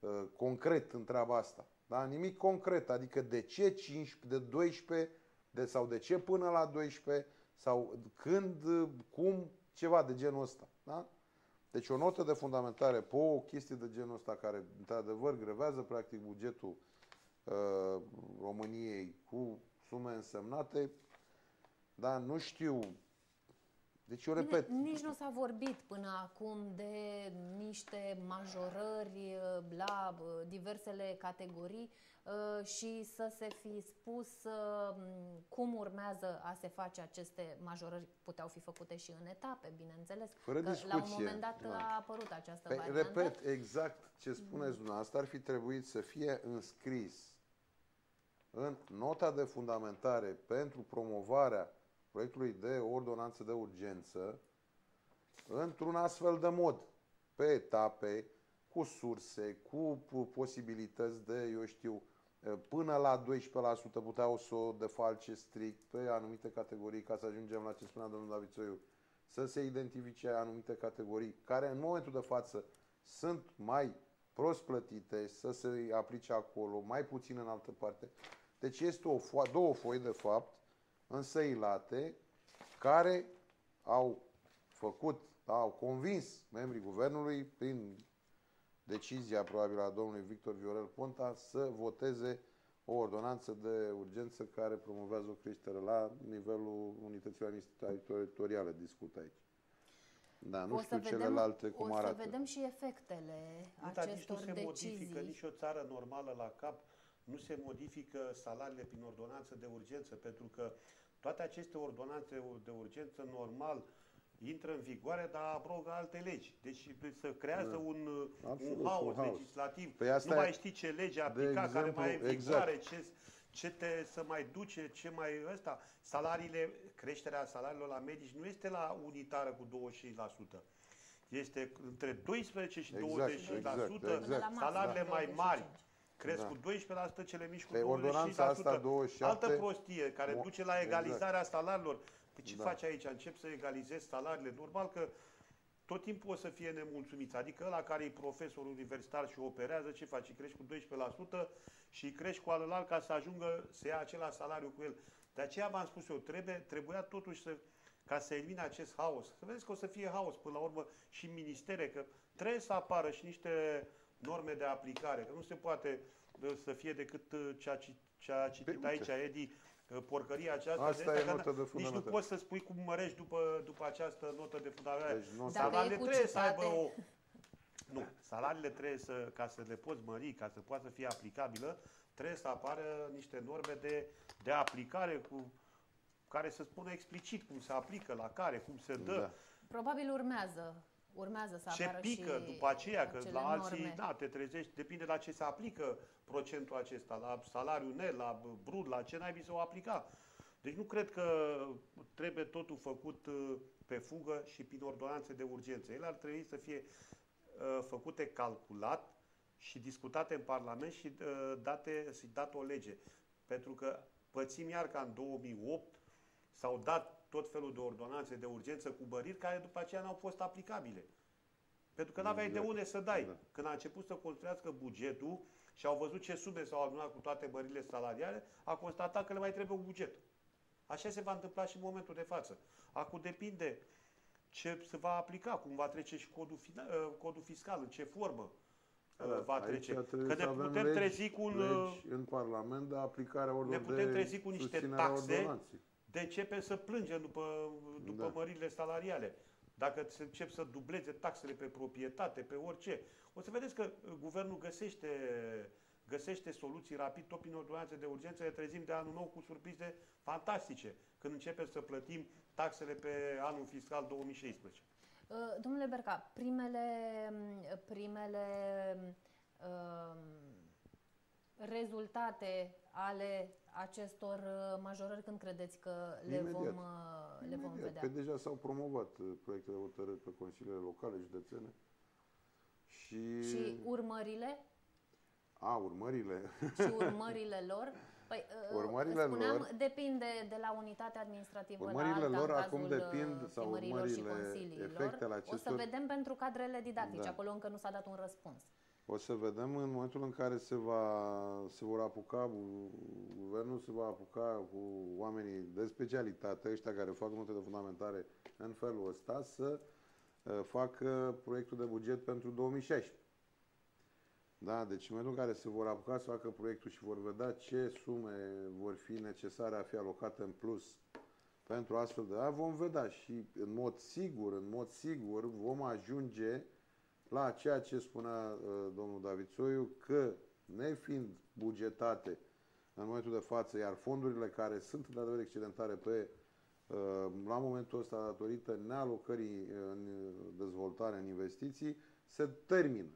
uh, concret în treaba asta. Da? Nimic concret, adică de ce 15, de 12, de, sau de ce până la 12, sau când, uh, cum, ceva de genul ăsta. Da? Deci o notă de fundamentare pe o chestie de genul ăsta care, într-adevăr, grevează practic bugetul uh, României cu sume însemnate, dar nu știu. Deci eu repet, Nici, nici nu s-a vorbit până acum de niște majorări uh, la uh, diversele categorii uh, și să se fi spus uh, cum urmează a se face aceste majorări. Puteau fi făcute și în etape, bineînțeles. Fără că la un discuție, moment dat da. a apărut această Pe, variantă. repet, exact ce spuneți dumneavoastră, ar fi trebuit să fie înscris în nota de fundamentare pentru promovarea proiectului de ordonanță de urgență într-un astfel de mod, pe etape, cu surse, cu pu- posibilități de, eu știu, până la 12% puteau să o defalce strict pe anumite categorii, ca să ajungem la ce spunea domnul David Soiu, să se identifice anumite categorii care în momentul de față sunt mai prost plătite, să se aplice acolo, mai puțin în altă parte. Deci este o fo- două foi de fapt însăilate care au făcut, au convins membrii guvernului prin decizia probabil a domnului Victor Viorel Ponta să voteze o ordonanță de urgență care promovează o creștere la nivelul unităților teritoriale, discut aici. Da, nu o știu să vedem, celelalte cum o arată. să vedem și efectele Nu, dar nici nu acestor se decizii. modifică nici o țară normală la cap, nu se modifică salariile prin ordonanță de urgență, pentru că toate aceste ordonanțe de urgență normal intră în vigoare, dar abrogă alte legi. Deci se creează Da. un, Absolut, un haos un haos. legislativ. Păi asta nu e- mai știi ce lege aplica, care exemplu, mai e în exact. vigoare, ce, ce te să mai duce, ce mai ăsta. Salariile, creșterea salariilor la medici nu este la unitară cu 25%. Este între 12 și Exact, 25%. exact, exact. Salariile Da. mai mari cresc Da. cu 12%, cele mici cu Pe 25%. ordonanța asta 27, Altă prostie care mo- duce la egalizarea salariilor. Păi ce Da. faci aici? Încep să egalizezi salariile. Normal că tot timpul o să fie nemulțumiți. Adică ăla care e profesor universitar și operează, ce faci? Îi crești cu 12% și îi crești cu alălalt ca să ajungă să ia același salariu cu el. De aceea v-am spus eu, trebuie, trebuia totuși să, ca să elimine acest haos. Să vedeți că o să fie haos până la urmă și în ministere, că trebuie să apară și niște norme de aplicare, că nu se poate uh, să fie decât uh, ce a, ci- ce a citit uite. aici Edi, uh, porcăria aceasta. Asta de e că notă de Nici nu fundamentă. poți să spui cum mărești după, după această notă de fundament. Deci nu o să- Dacă Salariile e cu trebuie să aibă citate. o... Nu, salariile trebuie să, ca să le poți mări, ca să poată să fie aplicabilă, trebuie să apară niște norme de, de aplicare cu care să spună explicit cum se aplică, la care, cum se dă. Da. Probabil urmează, urmează să Ce apară pică și după aceea, că acele la alții, norme. da, te trezești, depinde la ce se aplică procentul acesta, la salariul net, la brut, la ce n-ai să o aplica. Deci nu cred că trebuie totul făcut uh, pe fugă și prin ordonanțe de urgență. Ele ar trebui să fie uh, făcute calculat și discutate în Parlament și uh, date, și dat o lege. Pentru că pățim iar ca în 2008 s-au dat tot felul de ordonanțe de urgență cu măriri care după aceea n-au fost aplicabile. Pentru că n-aveai de Exact. unde să dai. Da. Când a început să construiască bugetul și au văzut ce sume s-au adunat cu toate mările salariale, a constatat că le mai trebuie un buget. Așa se va întâmpla și în momentul de față. Acum depinde ce se va aplica, cum va trece și codul, fina, uh, codul fiscal, în ce formă uh, va Aici trece. trebuie Că să ne avem putem legi, trezi cu un... uh, legi în Parlament de aplicarea ordor ne putem de trezi cu niște susținere a taxe ordonanței. De începem să plângem după, după Da. mările salariale. Dacă se încep să dubleze taxele pe proprietate, pe orice, o să vedeți că uh, guvernul găsește, găsește soluții rapid, tot prin ordonanțe de urgență, ne trezim de anul nou cu surprize fantastice, când începem să plătim taxele pe anul fiscal 2016. Uh, Domnule Berca, primele, m, primele um, rezultate ale acestor uh, majorări când credeți că le Imediat. vom, uh, le vom Imediat, vedea? Că deja s-au promovat uh, proiecte de hotărâri pe consiliile locale, județene. Și, Și urmările a, urmările. și urmările lor? Păi, uh, Urmările spuneam, lor- depinde de la unitatea administrativă Urmările la alta, lor în acum cazul, depind, uh, sau primăriilor și urmările, consiliilor. efectele O să acestor- vedem pentru cadrele didactice, Da. acolo încă nu s-a dat un răspuns. O să vedem în momentul în care se, va, se vor apuca, gu- guvernul se va apuca cu oamenii de specialitate, ăștia care fac note de fundamentare în felul ăsta, să uh, facă proiectul de buget pentru 2016. Da, deci în momentul în care se vor apuca să facă proiectul și vor vedea ce sume vor fi necesare a fi alocate în plus pentru astfel de a, vom vedea și în mod sigur, în mod sigur vom ajunge la ceea ce spunea uh, domnul David Soiu, că nefiind bugetate în momentul de față, iar fondurile care sunt într-adevăr excedentare pe uh, la momentul ăsta datorită nealocării uh, în dezvoltare, în investiții, se termină.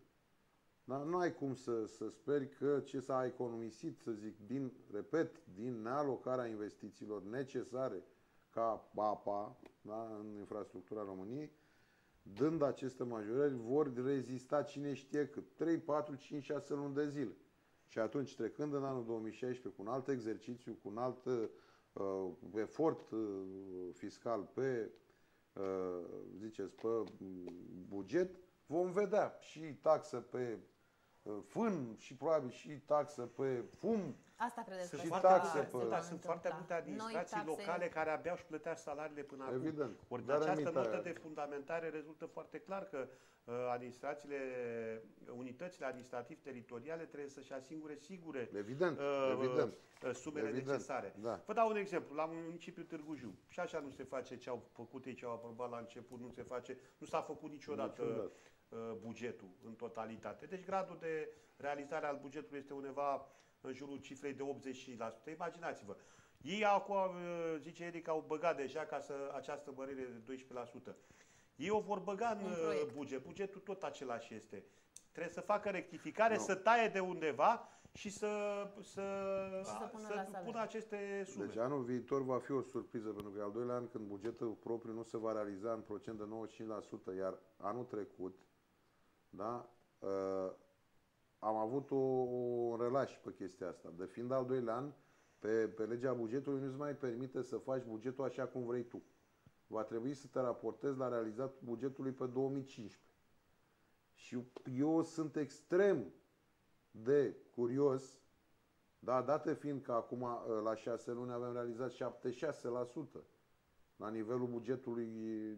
Dar nu ai cum să, să speri că ce s-a economisit, să zic, din, repet, din nealocarea investițiilor necesare ca apa da, în infrastructura României, dând aceste majorări, vor rezista cine știe cât, 3, 4, 5, 6 luni de zile. Și atunci, trecând în anul 2016 cu un alt exercițiu, cu un alt uh, efort uh, fiscal pe, uh, ziceți, pe mm, buget, vom vedea și taxă pe uh, fân și probabil și taxă pe fum. Asta credeți Sunt că foarte, taxe multe, pe- da, sunt foarte întâmpla. multe administrații Noi taxe- locale care abia își plătea salariile până acum. Evident. Ori de Dar această remita notă aia. de fundamentare rezultă foarte clar că uh, administrațiile, unitățile administrativ-teritoriale trebuie să-și asigure sigure Evident, uh, evident. uh, sumele Evident, necesare. da. Vă dau un exemplu. La municipiul Târgu Jiu. Și așa nu se face ce au făcut ei, ce au aprobat la început, nu se face, nu s-a făcut niciodată, Niciodată. uh, bugetul în totalitate. Deci gradul de realizare al bugetului este undeva în jurul cifrei de 80%. Imaginați-vă. Ei acum, uh, zice Eric, au băgat deja ca să această mărire de 12%. Ei o vor băga în Un uh, proiect. buget. Bugetul tot același este. Trebuie să facă rectificare, Nu. să taie de undeva și să, să, Și să pună să la salariu. pună aceste sume. Deci anul viitor va fi o surpriză, pentru că e al doilea an când bugetul propriu nu se va realiza în procent de 95%, iar anul trecut, da, uh, am avut o, un relaș pe chestia asta. De fiind al doilea an, pe, pe legea bugetului nu-ți mai permite să faci bugetul așa cum vrei tu. Va trebui să te raportezi la realizat bugetului pe 2015. Și eu sunt extrem de curios, da, date fiind că acum la 6 luni avem realizat 76% la nivelul bugetului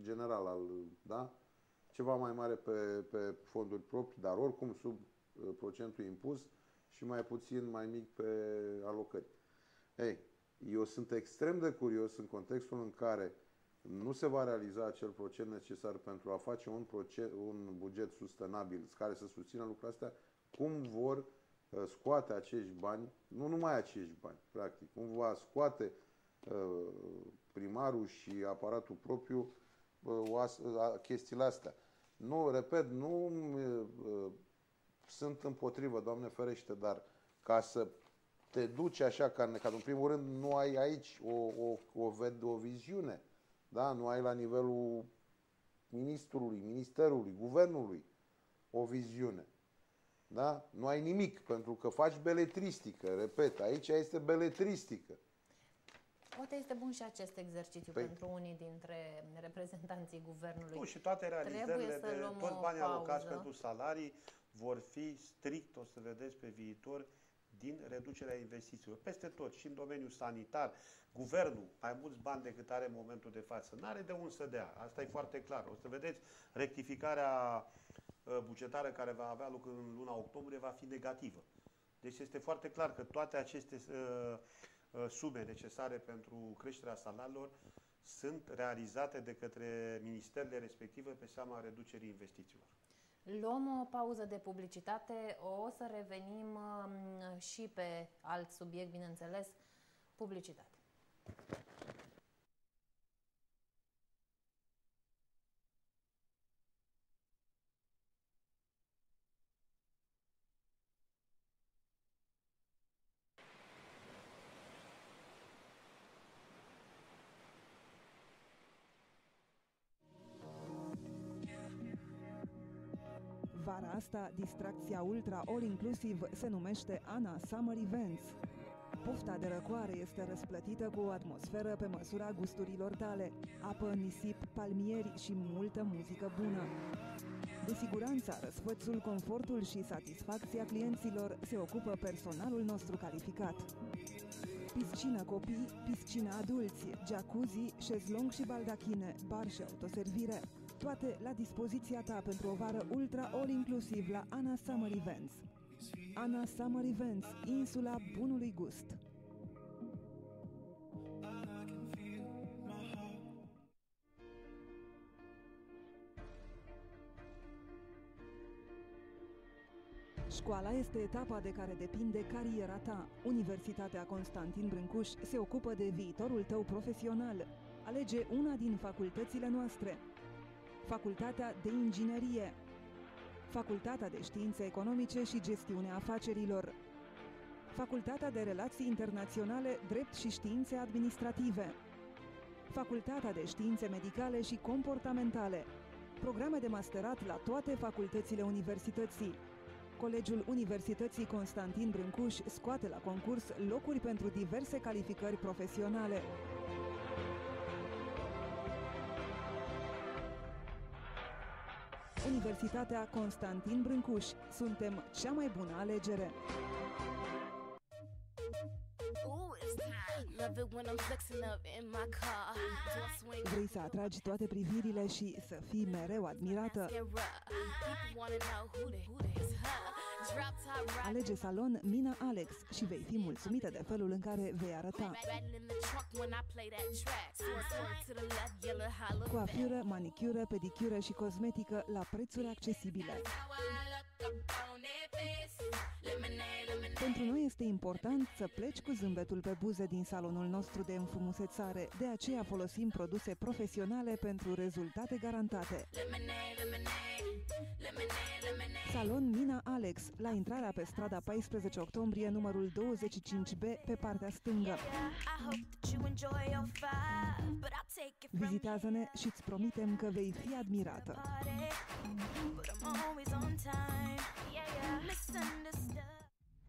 general, al, da? ceva mai mare pe, pe fonduri proprii, dar oricum sub uh, procentul impus și mai puțin, mai mic pe alocări. Ei, eu sunt extrem de curios în contextul în care nu se va realiza acel procent necesar pentru a face un, procent, un buget sustenabil care să susțină lucrurile astea, cum vor uh, scoate acești bani, nu numai acești bani, practic, cum va scoate uh, primarul și aparatul propriu uh, o as- a- chestiile astea. Nu, repet, nu uh, uh, sunt împotrivă, Doamne ferește, dar ca să te duci așa, ca, ca în primul rând nu ai aici o, o, o, ved, o viziune, da? nu ai la nivelul ministrului, ministerului, guvernului o viziune. Da? Nu ai nimic, pentru că faci beletristică, repet, aici este beletristică. Poate este bun și acest exercițiu Păi- pentru unii dintre reprezentanții guvernului. Nu, și toate Trebuie realizările să de luăm toți o banii alocați pauză. pentru salarii vor fi strict, o să vedeți pe viitor, din reducerea investițiilor. Peste tot, și în domeniul sanitar, guvernul, mai mulți bani decât are în momentul de față, nu are de unde să dea. Asta e foarte clar. O să vedeți, rectificarea uh, bugetară care va avea loc în luna octombrie va fi negativă. Deci este foarte clar că toate aceste uh, uh, sume necesare pentru creșterea salariilor sunt realizate de către ministerele respective pe seama reducerii investițiilor. Luăm o pauză de publicitate, o să revenim um, și pe alt subiect, bineînțeles, publicitate. Asta, distracția ultra all-inclusiv se numește Ana Summer Events. Pofta de răcoare este răsplătită cu o atmosferă pe măsura gusturilor tale, apă, nisip, palmieri și multă muzică bună. De siguranța, răsfățul, confortul și satisfacția clienților se ocupă personalul nostru calificat. Piscină copii, piscină adulți, jacuzzi, șezlong și baldachine, bar și autoservire. Toate la dispoziția ta pentru o vară ultra all-inclusiv la Ana Summer Events. Ana Summer Events, insula bunului gust. Școala este etapa de care depinde cariera ta. Universitatea Constantin Brâncuș se ocupă de viitorul tău profesional. Alege una din facultățile noastre. Facultatea de Inginerie, Facultatea de Științe Economice și Gestiunea Afacerilor, Facultatea de Relații Internaționale, Drept și Științe Administrative, Facultatea de Științe Medicale și Comportamentale, programe de masterat la toate facultățile universității. Colegiul Universității Constantin Brâncuș scoate la concurs locuri pentru diverse calificări profesionale. Universitatea Constantin Brâncuș. Suntem cea mai bună alegere. Vrei să atragi toate privirile și să fii mereu admirată? Alege salon Mina Alex și vei fi mulțumită de felul în care vei arăta. Coafură, manicură, pedicură și cosmetică la prețuri accesibile. Pentru noi este important să pleci cu zâmbetul pe buze din salonul nostru de înfrumusețare, de aceea folosim produse profesionale pentru rezultate garantate. Salon Mina Alex, la intrarea pe strada 14 octombrie, numărul 25B, pe partea stângă. Vizitează-ne și îți promitem că vei fi admirată.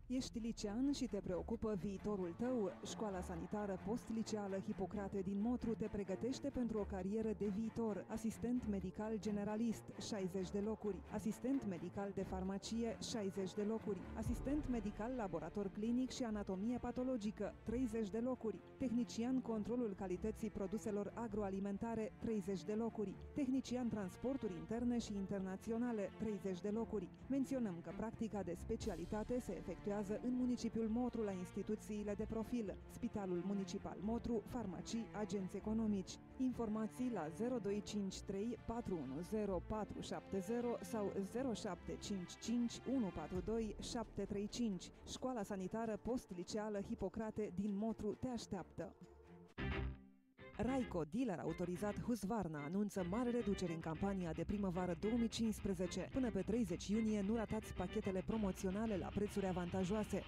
Ești licean și te preocupă viitorul tău? Școala sanitară postliceală Hipocrate din Motru te pregătește pentru o carieră de viitor. Asistent medical generalist, 60 de locuri. Asistent medical de farmacie, 60 de locuri. Asistent medical laborator clinic și anatomie patologică, 30 de locuri. Tehnician controlul calității produselor agroalimentare, 30 de locuri. Tehnician transporturi interne și internaționale, 30 de locuri. Menționăm că practica de specialitate se efectuează lucrează în municipiul Motru la instituțiile de profil, Spitalul Municipal Motru, farmacii, agenți economici. Informații la 0253 410 470 sau 0755 142 735. Școala sanitară post-liceală Hipocrate din Motru te așteaptă. Raico, dealer autorizat Husqvarna, anunță mare reduceri în campania de primăvară 2015. Până pe 30 iunie nu ratați pachetele promoționale la prețuri avantajoase.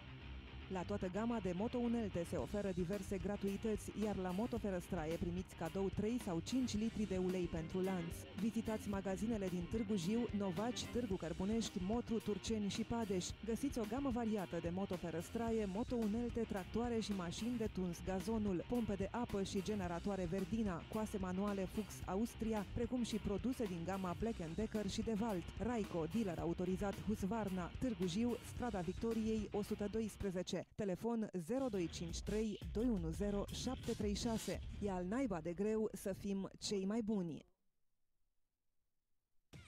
La toată gama de moto-unelte se oferă diverse gratuități, iar la Motoferăstraie primiți cadou 3 sau 5 litri de ulei pentru lanț. Vizitați magazinele din Târgu Jiu, Novaci, Târgu Cărbunești, Motru, Turceni și Padeș. Găsiți o gamă variată de motoferăstraie, moto-unelte, tractoare și mașini de tuns gazonul, pompe de apă și generatoare Verdina, coase manuale Fuchs Austria, precum și produse din gama Black Decker și Devalt. Raico, dealer autorizat Husqvarna, Târgu Jiu, strada Victoriei 112 10, telefon 0253 210 736. E al naiba de greu să fim cei mai buni.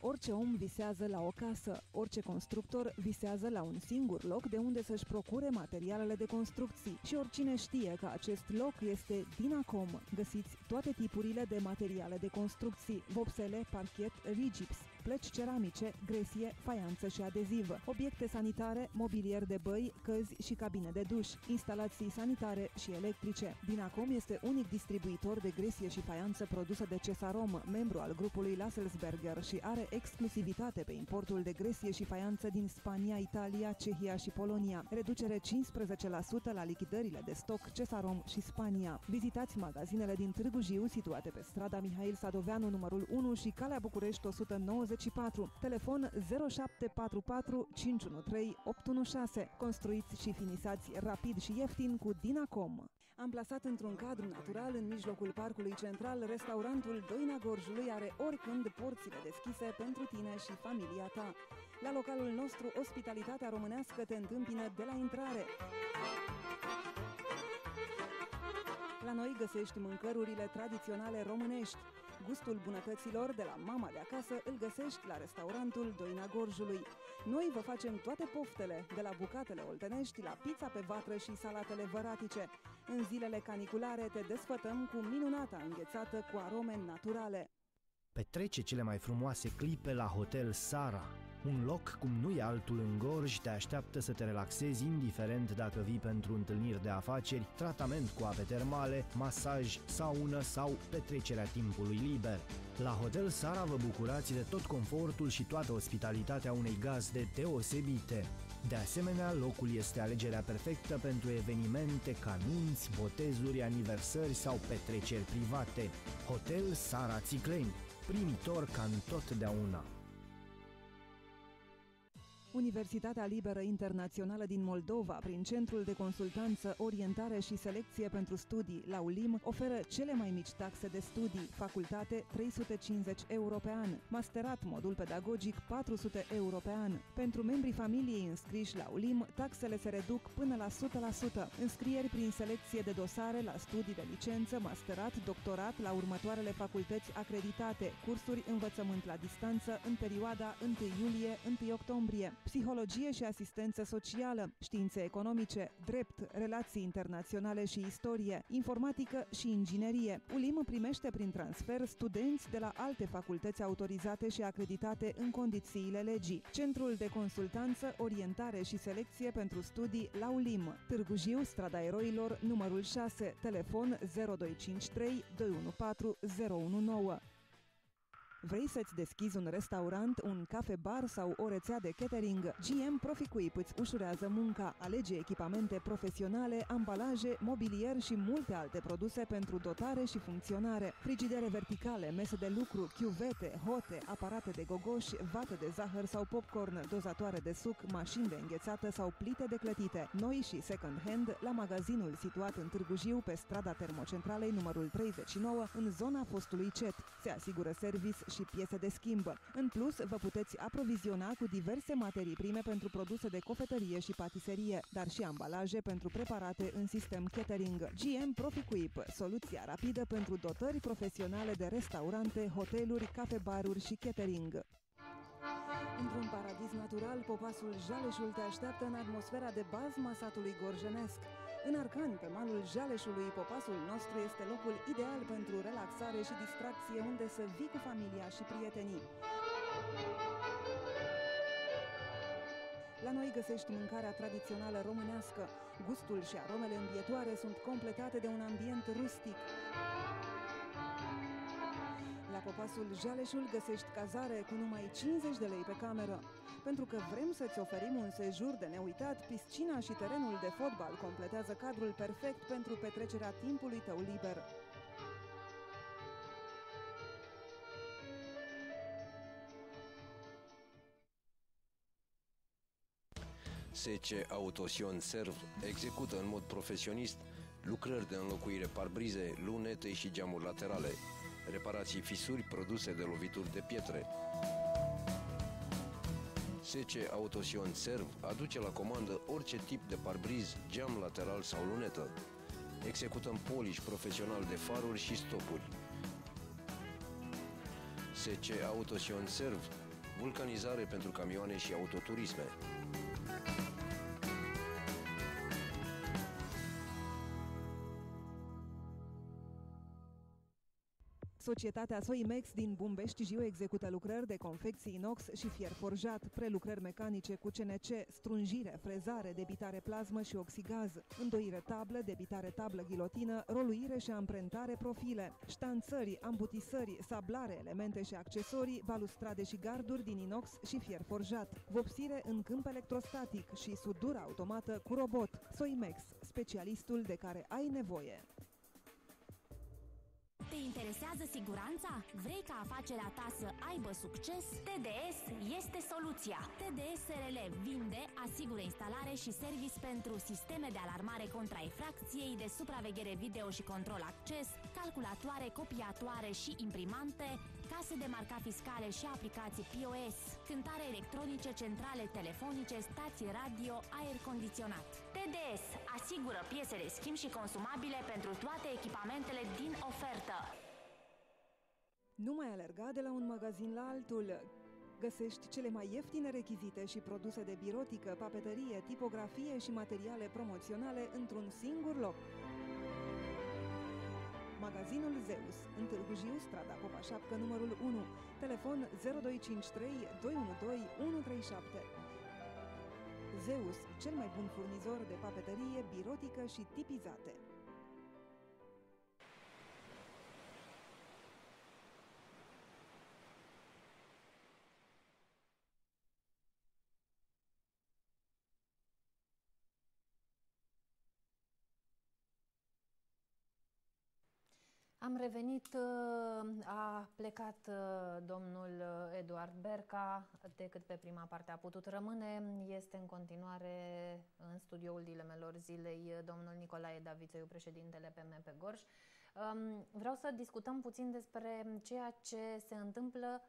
Orice om visează la o casă, orice constructor visează la un singur loc de unde să-și procure materialele de construcții și oricine știe că acest loc este Dinacom. Găsiți toate tipurile de materiale de construcții, vopsele, parchet, rigips, plăci ceramice, gresie, faianță și adezivă, obiecte sanitare, mobilier de băi, căzi și cabine de duș, instalații sanitare și electrice. Dinacom este unic distribuitor de gresie și faianță produsă de Cesarom, membru al grupului Lasselsberger și are exclusivitate pe importul de gresie și faianță din Spania, Italia, Cehia și Polonia. Reducere 15% la lichidările de stoc Cesarom și Spania. Vizitați magazinele din Târgu Jiu, situate pe strada Mihail Sadoveanu numărul 1 și Calea București 190 24, telefon 0744 513 816. Construiți și finisați rapid și ieftin cu Dinacom. Amplasat într-un cadru natural în mijlocul parcului central, restaurantul Doina Gorjului are oricând porțile deschise pentru tine și familia ta. La localul nostru, ospitalitatea românească te întâmpină de la intrare. La noi găsești mâncărurile tradiționale românești, Gustul bunătăților de la mama de acasă îl găsești la restaurantul Doina Gorjului. Noi vă facem toate poftele, de la bucatele oltenești la pizza pe vatră și salatele văratice. În zilele caniculare te desfătăm cu minunata înghețată cu arome naturale. Petrece cele mai frumoase clipe la Hotel Sara, un loc cum nu e altul în Gorj te așteaptă să te relaxezi indiferent dacă vii pentru întâlniri de afaceri, tratament cu ape termale, masaj, saună sau petrecerea timpului liber. La Hotel Sara vă bucurați de tot confortul și toată ospitalitatea unei gazde deosebite. De asemenea, locul este alegerea perfectă pentru evenimente ca nunți, botezuri, aniversări sau petreceri private. Hotel Sara Țicleni, primitor ca întotdeauna. Universitatea Liberă Internațională din Moldova, prin Centrul de Consultanță, Orientare și Selecție pentru Studii, la ULIM, oferă cele mai mici taxe de studii, facultate 350 euro pe an, masterat modul pedagogic 400 euro pe an. Pentru membrii familiei înscriși la ULIM, taxele se reduc până la 100%. Înscrieri prin selecție de dosare la studii de licență, masterat, doctorat la următoarele facultăți acreditate, cursuri învățământ la distanță în perioada 1 iulie-1 octombrie, psihologie și asistență socială, științe economice, drept, relații internaționale și istorie, informatică și inginerie. ULIM primește prin transfer studenți de la alte facultăți autorizate și acreditate în condițiile legii. Centrul de consultanță, orientare și selecție pentru studii la ULIM. Târgu Jiu, strada Eroilor, numărul 6, telefon 0253 214 019. Vrei să-ți deschizi un restaurant, un cafe-bar sau o rețea de catering? GM Proficuip îți ușurează munca. Alege echipamente profesionale, ambalaje, mobilier și multe alte produse pentru dotare și funcționare. Frigidere verticale, mese de lucru, chiuvete, hote, aparate de gogoși, vate de zahăr sau popcorn, dozatoare de suc, mașini de înghețată sau plite de clătite. Noi și second hand la magazinul situat în Târgu Jiu pe strada termocentralei numărul 39 în zona fostului CET. Se asigură service și piese de schimb. În plus, vă puteți aproviziona cu diverse materii prime pentru produse de cofetărie și patiserie, dar și ambalaje pentru preparate în sistem catering. GM Proficuip, soluția rapidă pentru dotări profesionale de restaurante, hoteluri, cafe-baruri și catering. Într-un paradis natural, popasul Jaleșul te așteaptă în atmosfera de bazma satului gorjenesc. În Arcani, pe malul Jaleșului, popasul nostru este locul ideal pentru relaxare și distracție unde să vii cu familia și prietenii. La noi găsești mâncarea tradițională românească. Gustul și aromele îmbietoare sunt completate de un ambient rustic. La popasul Jaleșul găsești cazare cu numai 50 de lei pe cameră. Pentru că vrem să-ți oferim un sejur de neuitat, piscina și terenul de fotbal completează cadrul perfect pentru petrecerea timpului tău liber. SC Autosion Serv execută în mod profesionist lucrări de înlocuire parbrize, lunete și geamuri laterale, reparații fisuri produse de lovituri de pietre. SC Autosion Serv aduce la comandă orice tip de parbriz, geam lateral sau lunetă. Executăm poliș profesional de faruri și stopuri. SC Autosion Serv vulcanizare pentru camioane și autoturisme. Societatea Soimex din Bumbești Jiu execută lucrări de confecții inox și fier forjat, prelucrări mecanice cu CNC, strunjire, frezare, debitare plasmă și oxigaz, îndoire tablă, debitare tablă ghilotină, roluire și amprentare profile, ștanțări, ambutisări, sablare, elemente și accesorii, balustrade și garduri din inox și fier forjat, vopsire în câmp electrostatic și sudură automată cu robot. Soimex, specialistul de care ai nevoie. Te interesează siguranța? Vrei ca afacerea ta să aibă succes? TDS este soluția. TDS SRL vinde, asigură instalare și service pentru sisteme de alarmare contra infracției, de supraveghere video și control acces, calculatoare, copiatoare și imprimante, case de marca fiscale și aplicații POS, cântare electronice, centrale telefonice, stații radio, aer condiționat. TDS asigură piese de schimb și consumabile pentru toate echipamentele din ofertă. Nu mai alerga de la un magazin la altul. Găsești cele mai ieftine rechizite și produse de birotică, papeterie, tipografie și materiale promoționale într-un singur loc. Magazinul Zeus, în Târgu Jiu, strada Popa Șapcă, numărul 1, telefon 0253 212 137. Zeus, cel mai bun furnizor de papeterie, birotică și tipizate. Am revenit, uh, a plecat uh, domnul uh, Eduard Berca, decât pe prima parte a putut rămâne. Este în continuare în studioul dilemelor zilei domnul Nicolae Davițăiu, președintele PMP Gorj. Um, vreau să discutăm puțin despre ceea ce se întâmplă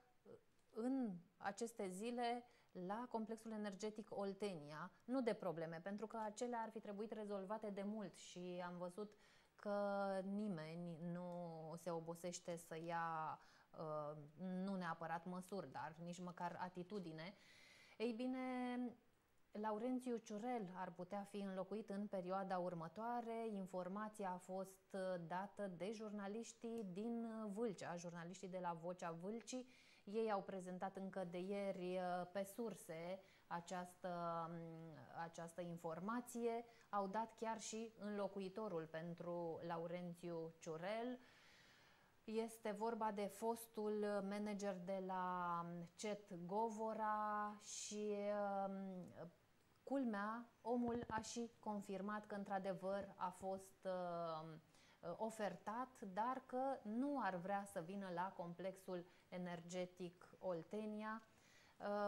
în aceste zile la complexul energetic Oltenia, nu de probleme, pentru că acelea ar fi trebuit rezolvate de mult și am văzut că nimeni nu se obosește să ia uh, nu neapărat măsuri, dar nici măcar atitudine. Ei bine, Laurențiu Ciurel ar putea fi înlocuit în perioada următoare. Informația a fost dată de jurnaliștii din Vâlcea, jurnaliștii de la Vocea Vâlcii. Ei au prezentat încă de ieri uh, pe surse această, mm, această informație, au dat chiar și înlocuitorul pentru Laurențiu Ciurel. Este vorba de fostul manager de la CET Govora și mm, culmea, omul a și confirmat că într-adevăr a fost uh, ofertat, dar că nu ar vrea să vină la complexul energetic Oltenia, Uh,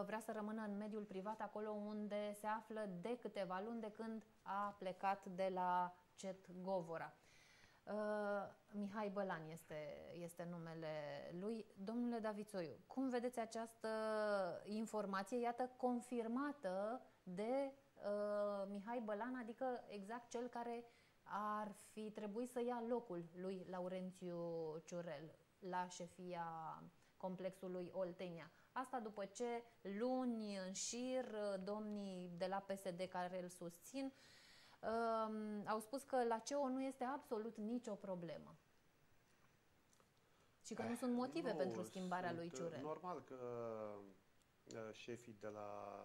vrea să rămână în mediul privat, acolo unde se află de câteva luni de când a plecat de la CET Govora. Uh, Mihai Bălan este, este numele lui. Domnule Davițoiu, cum vedeți această informație, iată, confirmată de uh, Mihai Bălan, adică exact cel care ar fi trebuit să ia locul lui Laurențiu Ciurel la șefia complexului Oltenia. Asta după ce luni în șir domnii de la PSD care îl susțin um, au spus că la CEO nu este absolut nicio problemă. Și că nu sunt motive nu, pentru schimbarea lui sunt, Ciurel. Normal că uh, șefii de la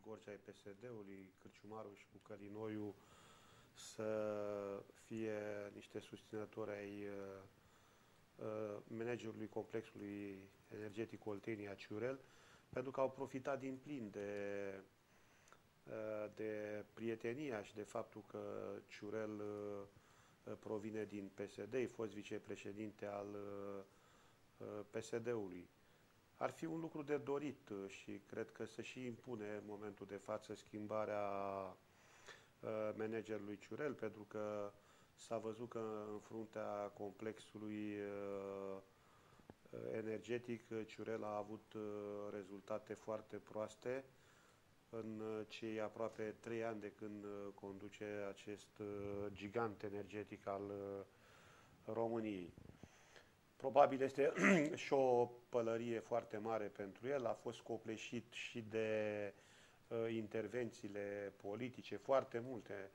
Gorja ai PSD-ului, Cârciumaru și Bucărinoiu să fie niște susținători ai uh, uh, managerului complexului energetic Oltenia Ciurel, pentru că au profitat din plin de, uh, de prietenia și de faptul că Ciurel uh, provine din PSD, e fost vicepreședinte al uh, PSD-ului. Ar fi un lucru de dorit și cred că se și impune în momentul de față schimbarea managerului Ciurel, pentru că s-a văzut că în fruntea complexului energetic, Ciurel a avut uh, rezultate foarte proaste. În uh, cei aproape trei ani de când uh, conduce acest gigant energetic al României. Probabil este și o pălărie foarte mare pentru el, a fost copleșit și de uh, intervențiile politice, foarte multe,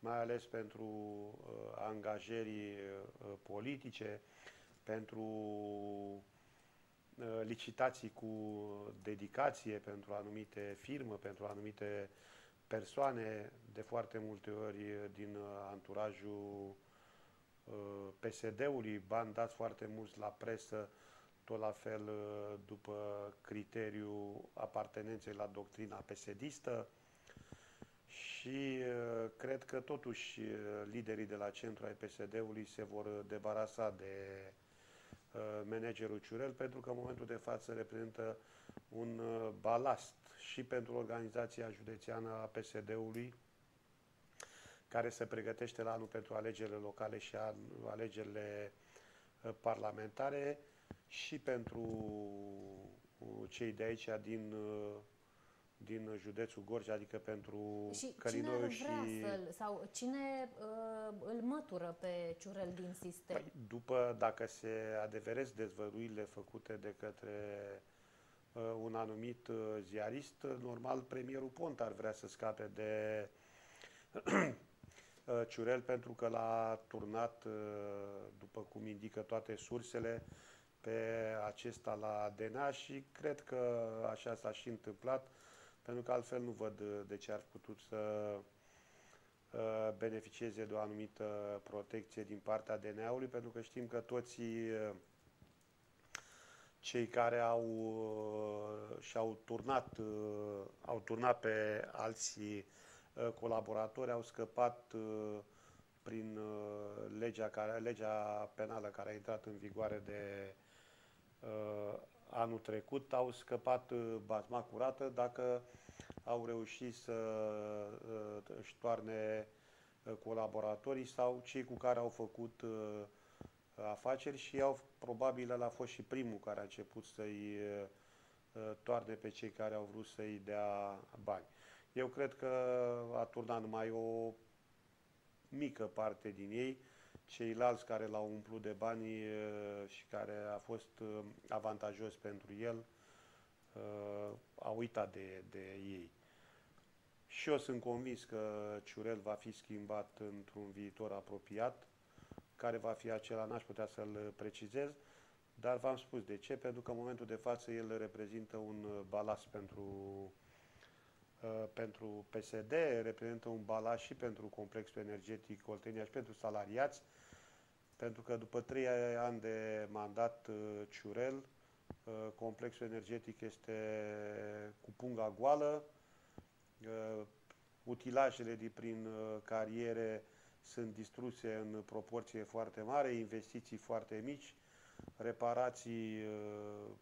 mai ales pentru uh, angajării uh, politice, pentru uh, licitații cu dedicație pentru anumite firme, pentru anumite persoane, de foarte multe ori din anturajul uh, PSD-ului, bani dați foarte mulți la presă, tot la fel uh, după criteriul apartenenței la doctrina PSD-istă și cred că totuși liderii de la centru ai PSD-ului se vor debarasa de Uh, managerul Ciurel, pentru că în momentul de față reprezintă un uh, balast și pentru organizația județeană a PSD-ului, care se pregătește la anul pentru alegerile locale și alegerile uh, parlamentare și pentru cei de aici din din județul Gorj, adică pentru și Cărinoiu și... Cine sau cine uh, îl mătură pe Ciurel din sistem? Păi, după, dacă se adeveresc dezvăluirile făcute de către uh, un anumit uh, ziarist, normal premierul Pont ar vrea să scape de uh, Ciurel pentru că l-a turnat, uh, după cum indică toate sursele, pe acesta la DNA și cred că așa s-a și întâmplat pentru că altfel nu văd uh, de ce ar putut să uh, beneficieze de o anumită protecție din partea DNA-ului, pentru că știm că toți uh, cei care au și-au turnat, au turnat pe alții colaboratori au scăpat prin uh, legea, care, legea penală care a intrat în vigoare de uh, anul trecut, au scăpat uh, batma curată dacă au reușit să uh, își toarne uh, colaboratorii sau cei cu care au făcut uh, afaceri și au, probabil ăla a fost și primul care a început să-i uh, toarne pe cei care au vrut să-i dea bani. Eu cred că a turnat numai o mică parte din ei, ceilalți care l-au umplut de bani uh, și care a fost uh, avantajos pentru el, uh, au uitat de, de ei. Și eu sunt convins că Ciurel va fi schimbat într-un viitor apropiat, care va fi acela, n-aș putea să-l precizez, dar v-am spus de ce, pentru că în momentul de față el reprezintă un balast pentru, uh, pentru PSD, reprezintă un balast și pentru complexul energetic Oltenia și pentru salariați, pentru că după trei ani de mandat uh, Ciurel, uh, complexul energetic este cu punga goală, utilajele de prin cariere sunt distruse în proporție foarte mare, investiții foarte mici, reparații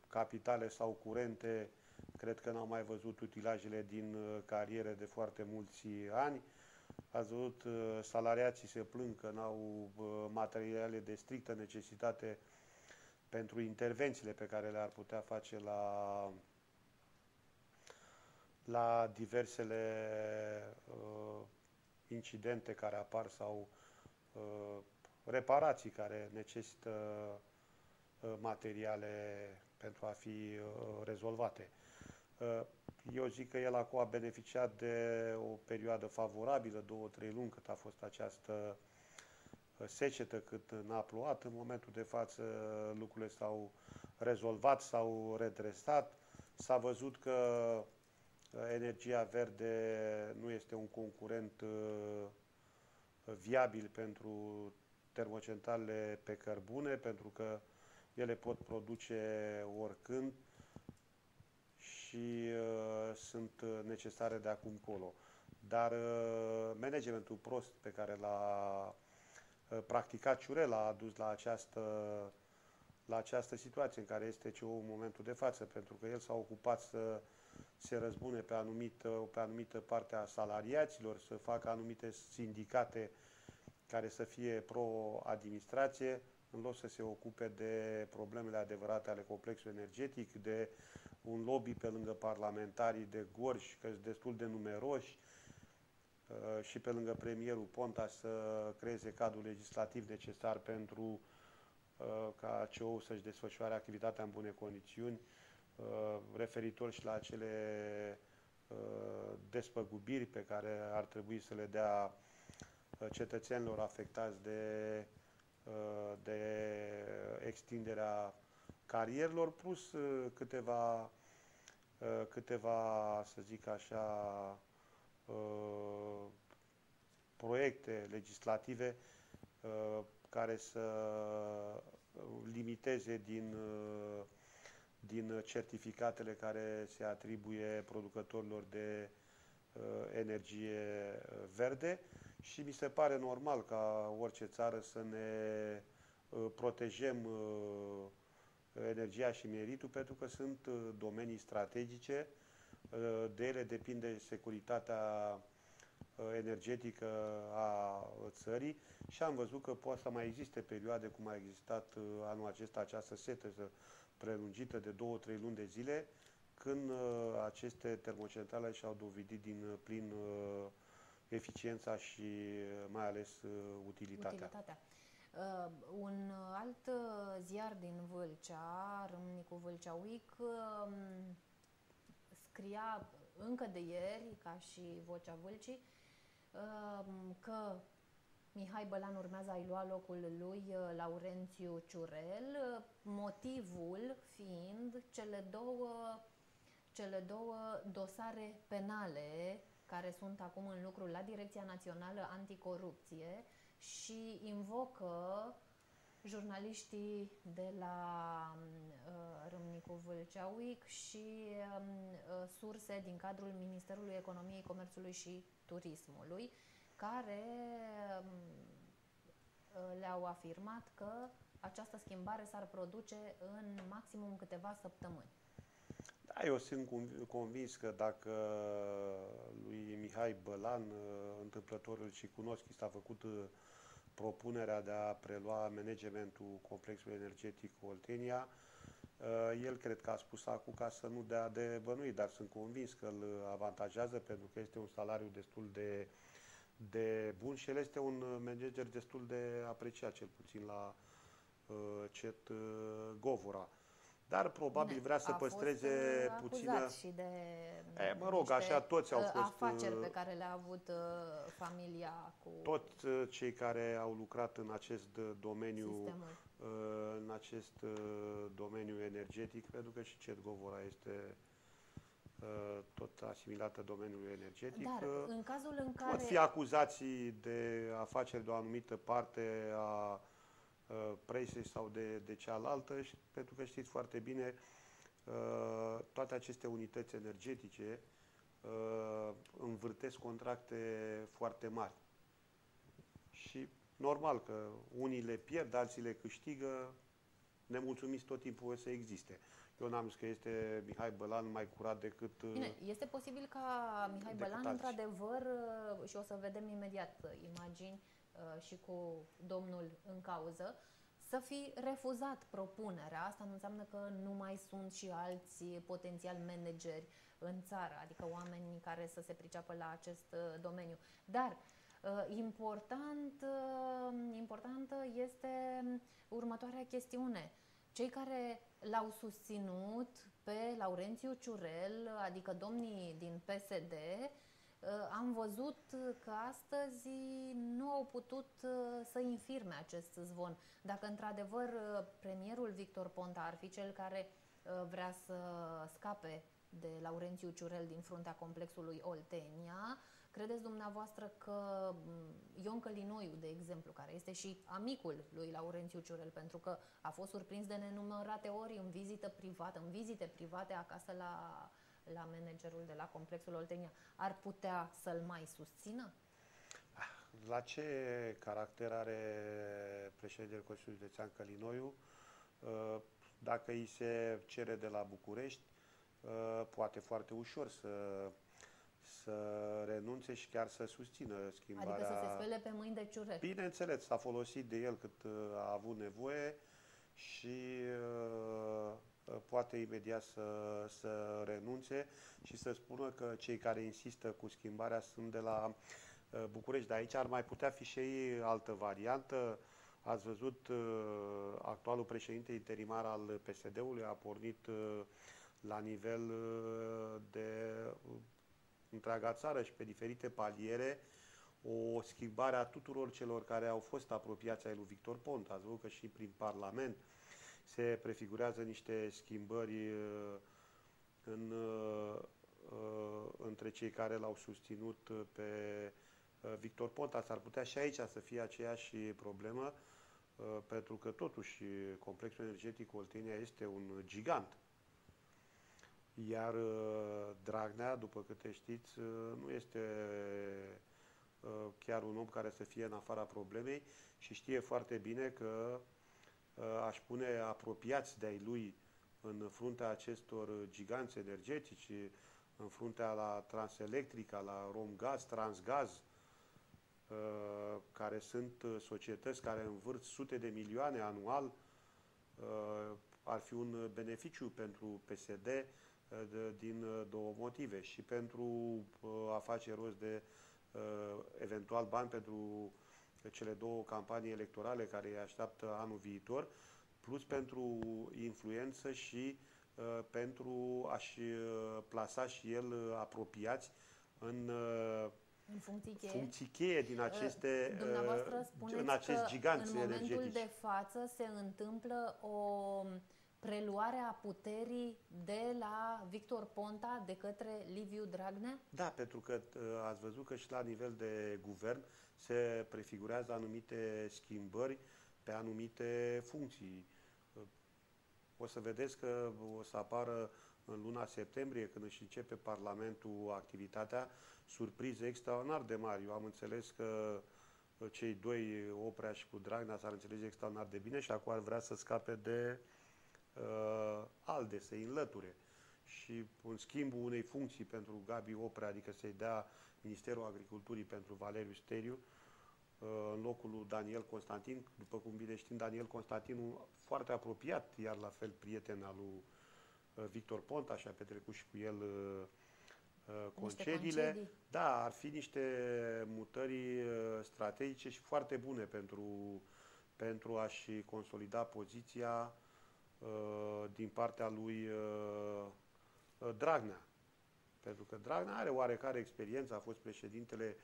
capitale sau curente, cred că n-au mai văzut utilajele din cariere de foarte mulți ani. Ați văzut, salariații se plâng că n-au materiale de strictă necesitate pentru intervențiile pe care le-ar putea face la, la diversele uh, incidente care apar sau uh, reparații care necesită uh, materiale pentru a fi uh, rezolvate. Uh, eu zic că el acum a beneficiat de o perioadă favorabilă, două, trei luni, cât a fost această uh, secetă, cât n-a plouat. În momentul de față lucrurile s-au rezolvat, s-au redresat. S-a văzut că energia verde nu este un concurent viabil pentru termocentralele pe cărbune, pentru că ele pot produce oricând și uh, sunt necesare de acum colo. Dar uh, managementul prost pe care l-a uh, practicat Ciurel a adus la această, la această situație în care este ce în momentul de față, pentru că el s-a ocupat să se răzbune pe anumită, pe anumită parte a salariaților, să facă anumite sindicate care să fie pro-administrație, în loc să se ocupe de problemele adevărate ale complexului energetic, de un lobby pe lângă parlamentarii de gorși, că sunt destul de numeroși, uh, și pe lângă premierul Ponta să creeze cadrul legislativ necesar pentru uh, ca CEO să-și desfășoare activitatea în bune condiții, uh, referitor și la acele despăgubiri pe care ar trebui să le dea cetățenilor afectați de, de extinderea carierelor, plus câteva, câteva, să zic așa, proiecte legislative care să limiteze din, din certificatele care se atribuie producătorilor de energie verde. Și mi se pare normal ca orice țară să ne protejăm energia și meritul pentru că sunt domenii strategice, de ele depinde securitatea energetică a țării și am văzut că poate să mai existe perioade cum a existat anul acesta această setă prelungită de două, trei luni de zile, când aceste termocentrale și-au dovedit din plin eficiența și mai ales utilitatea. utilitatea. Uh, un alt uh, ziar din Vâlcea, Râmnicu Vâlcea Week, uh, scria încă de ieri, ca și Vocea Vâlcii, uh, că Mihai Bălan urmează a-i lua locul lui uh, Laurențiu Ciurel, uh, motivul fiind cele două, cele două dosare penale care sunt acum în lucru la Direcția Națională Anticorupție, și invocă jurnaliștii de la uh, Râmnicu Vâlcea Week și uh, surse din cadrul Ministerului Economiei, Comerțului și Turismului, care uh, le-au afirmat că această schimbare s-ar produce în maximum câteva săptămâni. Da, eu sunt convins că dacă lui Mihai Bălan, întâmplător îl și cunosc, s-a făcut propunerea de a prelua managementul complexului energetic Oltenia, el cred că a spus acum ca să nu dea de bănuit, dar sunt convins că îl avantajează pentru că este un salariu destul de, de bun și el este un manager destul de apreciat, cel puțin la uh, CET uh, Govora. Dar probabil Bine, vrea să a păstreze fost, uh, puțină... și de e, mă rog, așa toți au fost... afaceri pe care le-a avut familia cu... Toți cei care au lucrat în acest domeniu Sistemul. în acest domeniu energetic, pentru că și CET Govora este tot asimilată domeniului energetic. Dar în cazul în care... Pot fi acuzații de afaceri de o anumită parte a presei sau de, de cealaltă, și, pentru că știți foarte bine, toate aceste unități energetice învârtesc contracte foarte mari. Și normal că unii le pierd, alții le câștigă, nemulțumiți tot timpul să existe. Eu n-am zis că este Mihai Bălan mai curat decât... Bine, este posibil ca Mihai Bălan, într-adevăr, și o să vedem imediat imagini și cu domnul în cauză, să fi refuzat propunerea. Asta nu înseamnă că nu mai sunt și alți potențiali manageri în țară, adică oameni care să se priceapă la acest domeniu. Dar important, importantă este următoarea chestiune. Cei care l-au susținut pe Laurențiu Ciurel, adică domnii din PSD, am văzut că astăzi nu au putut să infirme acest zvon. Dacă într-adevăr premierul Victor Ponta ar fi cel care vrea să scape de Laurențiu Ciurel din fruntea complexului Oltenia, credeți dumneavoastră că Ion Călinoiu, de exemplu, care este și amicul lui Laurențiu Ciurel, pentru că a fost surprins de nenumărate ori în vizită privată, în vizite private acasă la la managerul de la complexul Oltenia, ar putea să-l mai susțină? La ce caracter are președintele Consiliului Județean Călinoiu? Dacă îi se cere de la București, poate foarte ușor să, să renunțe și chiar să susțină schimbarea... Adică să se spele pe mâini de ciuret. Bineînțeles, s-a folosit de el cât a avut nevoie și poate imediat să, să renunțe și să spună că cei care insistă cu schimbarea sunt de la București. Dar aici ar mai putea fi și altă variantă. Ați văzut, actualul președinte interimar al PSD-ului a pornit la nivel de întreaga țară și pe diferite paliere o schimbare a tuturor celor care au fost apropiați ai lui Victor Ponta. Ați văzut că și prin Parlament se prefigurează niște schimbări în, între cei care l-au susținut pe Victor Ponta. S-ar putea și aici să fie aceeași problemă, pentru că totuși complexul energetic Oltenia este un gigant. Iar Dragnea, după câte știți, nu este chiar un om care să fie în afara problemei și știe foarte bine că aș pune apropiați de-ai lui în fruntea acestor giganți energetici, în fruntea la Transelectrica, la Romgaz, Transgaz, care sunt societăți care învârt sute de milioane anual, ar fi un beneficiu pentru PSD din două motive. Și pentru a face rost de eventual bani pentru cele două campanii electorale care îi așteaptă anul viitor, plus pentru influență și uh, pentru a-și uh, plasa și el uh, apropiați în, uh, în funcții cheie. funcții cheie din aceste Dumneavoastră în acest giganți în momentul energetici. de față se întâmplă o preluare a puterii de la Victor Ponta de către Liviu Dragnea? Da, pentru că ați văzut că și la nivel de guvern se prefigurează anumite schimbări pe anumite funcții. O să vedeți că o să apară în luna septembrie, când își începe Parlamentul activitatea, surprize extraordinar de mari. Eu am înțeles că uh, cei doi, Oprea și cu Dragnea, s-ar înțelege extraordinar de bine și acum ar vrea să scape de uh, ALDE, să-i înlăture. Și în schimbul unei funcții pentru Gabi Oprea, adică să-i dea Ministerul Agriculturii pentru Valeriu Steriu, uh, în locul lui Daniel Constantin, după cum bine știm, Daniel Constantin, un foarte apropiat, iar la fel prieten al lui uh, Victor Ponta și a petrecut și cu el uh, concediile. concedii. Da, ar fi niște mutări strategice și foarte bune pentru, pentru a-și consolida poziția din partea lui Dragnea. Pentru că Dragnea are oarecare experiență, a fost președintele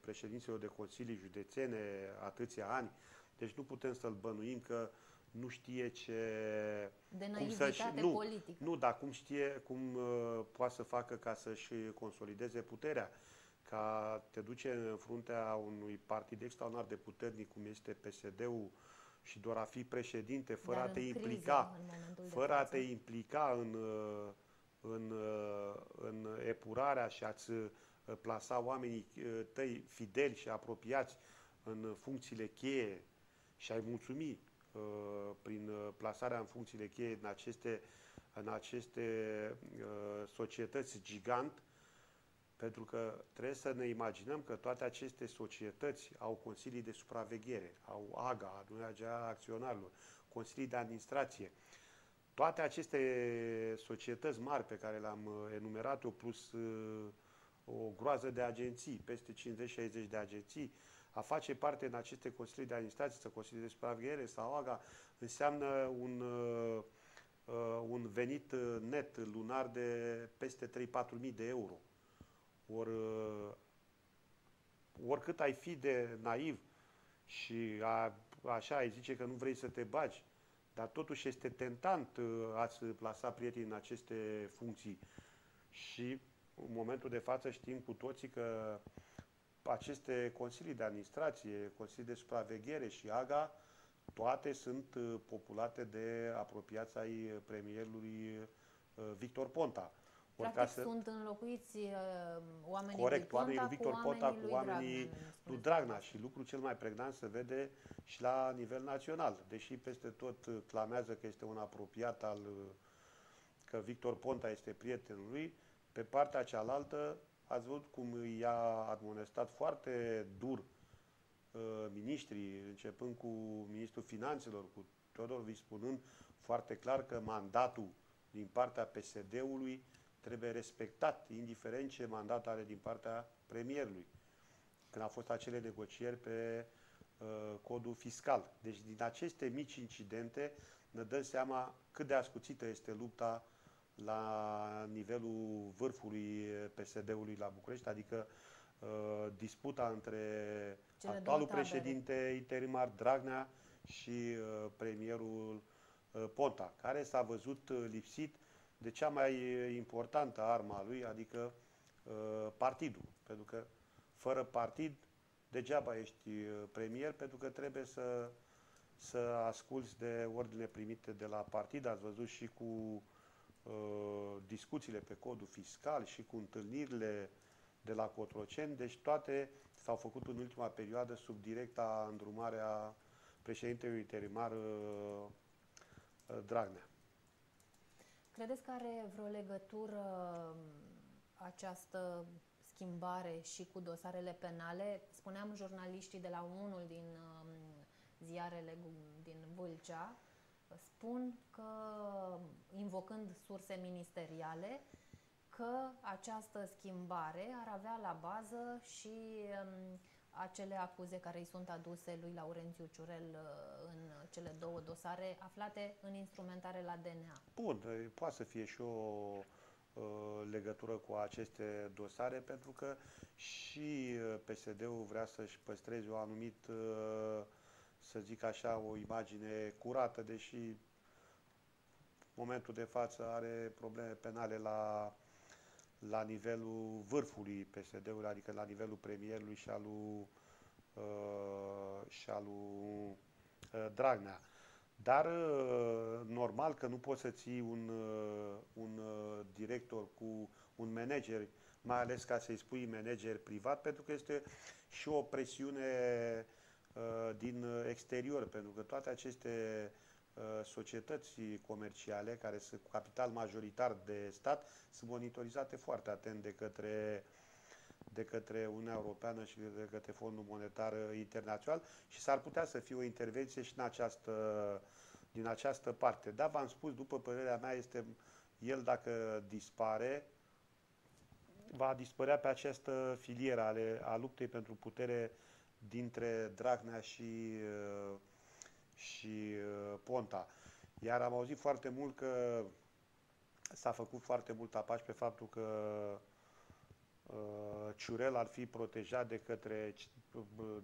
președinților de consilii județene atâția ani, deci nu putem să-l bănuim că nu știe ce... De cum naivitate să nu, politică. Nu, dar cum știe, cum uh, poate să facă ca să-și consolideze puterea. Ca te duce în fruntea unui partid extraordinar de puternic, cum este PSD-ul, și doar a fi președinte, fără Dar a te în criză, implica, în momentul de fără a față. te implica în, uh, în, uh, în epurarea și a-ți uh, plasa oamenii uh, tăi fideli și apropiați în funcțiile cheie și ai mulțumi uh, prin uh, plasarea în funcțiile cheie în aceste, în aceste uh, societăți gigant, pentru că trebuie să ne imaginăm că toate aceste societăți au consilii de supraveghere, au AGA, adunarea acționarilor, consilii de administrație. Toate aceste societăți mari pe care le-am uh, enumerat eu, plus uh, o groază de agenții, peste 50-60 de agenții, a face parte în aceste consilii de administrație sau consilii de supraveghere sau AGA înseamnă un, uh, uh, un venit uh, net lunar de peste 3-4 mii de euro. Ori, uh, oricât ai fi de naiv și a, așa ai zice că nu vrei să te bagi, dar totuși este tentant uh, a-ți plasa prieteni în aceste funcții. Și în momentul de față știm cu toții că aceste consilii de administrație, consilii de supraveghere și AGA, toate sunt uh, populate de apropiați ai premierului uh, Victor Ponta. Ori Practic sunt înlocuiți uh, oamenii Corect, lui oamenii Ponta lui Victor cu Ponta oamenii cu lui oamenii Dragnea, lui Dragnea și lucrul cel mai pregnant se vede și la nivel național. Deși peste tot uh, clamează că este un apropiat al uh, că Victor Ponta este prietenul lui, pe partea cealaltă ați văzut cum i-a admonestat foarte dur uh, miniștrii, începând cu ministrul finanțelor, cu Teodor spunând foarte clar că mandatul din partea PSD-ului trebuie respectat, indiferent ce mandat are din partea premierului. Când au fost acele negocieri pe uh, codul fiscal. Deci din aceste mici incidente ne dăm seama cât de ascuțită este lupta la nivelul vârfului PSD-ului la București, adică uh, disputa între Cele actualul două tabere. președinte interimar Dragnea și uh, premierul uh, Ponta, care s-a văzut uh, lipsit de cea mai uh, importantă armă a lui, adică uh, partidul. Pentru că fără partid, degeaba ești uh, premier, pentru că trebuie să, să asculți de ordine primite de la partid. Ați văzut și cu uh, discuțiile pe codul fiscal și cu întâlnirile de la Cotroceni, deci toate s-au făcut în ultima perioadă sub directa îndrumare a președintelui interimar uh, uh, Dragnea. Credeți că are vreo legătură m, această schimbare și cu dosarele penale? Spuneam jurnaliștii de la unul din um, ziarele gu- din Vâlcea, spun că, invocând surse ministeriale, că această schimbare ar avea la bază și um, acele acuze care îi sunt aduse lui Laurențiu Ciurel uh, în cele două dosare aflate în instrumentare la DNA. Bun, e, poate să fie și o uh, legătură cu aceste dosare, pentru că și uh, PSD-ul vrea să-și păstreze o anumit, uh, să zic așa, o imagine curată, deși în momentul de față are probleme penale la, la nivelul vârfului PSD-ului, adică la nivelul premierului și al lui, uh, și al lui uh, Dragnea. Dar uh, normal că nu poți să ții un, uh, un uh, director cu un manager mai ales ca să-i spui manager privat, pentru că este și o presiune uh, din exterior, pentru că toate aceste uh, societăți comerciale, care sunt cu capital majoritar de stat, sunt monitorizate foarte atent de către de către Uniunea Europeană și de către Fondul Monetar Internațional și s-ar putea să fie o intervenție și în această, din această parte. Da, v-am spus, după părerea mea, este el dacă dispare, va dispărea pe această filieră ale, a luptei pentru putere dintre Dragnea și, și Ponta. Iar am auzit foarte mult că s-a făcut foarte mult apași pe faptul că uh, Ciurel ar fi protejat de către uh,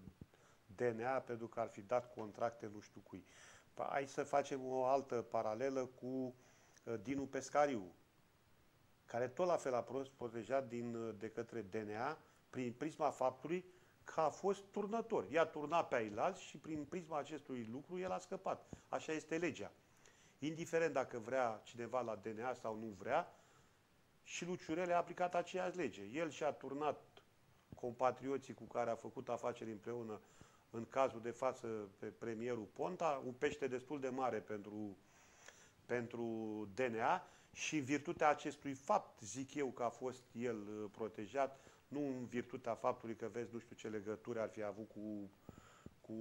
DNA pentru că ar fi dat contracte nu știu cui. Hai să facem o altă paralelă cu uh, Dinu Pescariu, care tot la fel a fost protejat din, uh, de către DNA prin prisma faptului că a fost turnător. I-a turnat pe ailalți și prin prisma acestui lucru el a scăpat. Așa este legea. Indiferent dacă vrea cineva la DNA sau nu vrea, și lui Ciurele a aplicat aceeași lege. El și-a turnat compatrioții cu care a făcut afaceri împreună, în cazul de față pe premierul Ponta, un pește destul de mare pentru, pentru DNA și în virtutea acestui fapt, zic eu că a fost el uh, protejat, nu în virtutea faptului că vezi nu știu ce legături ar fi avut cu, cu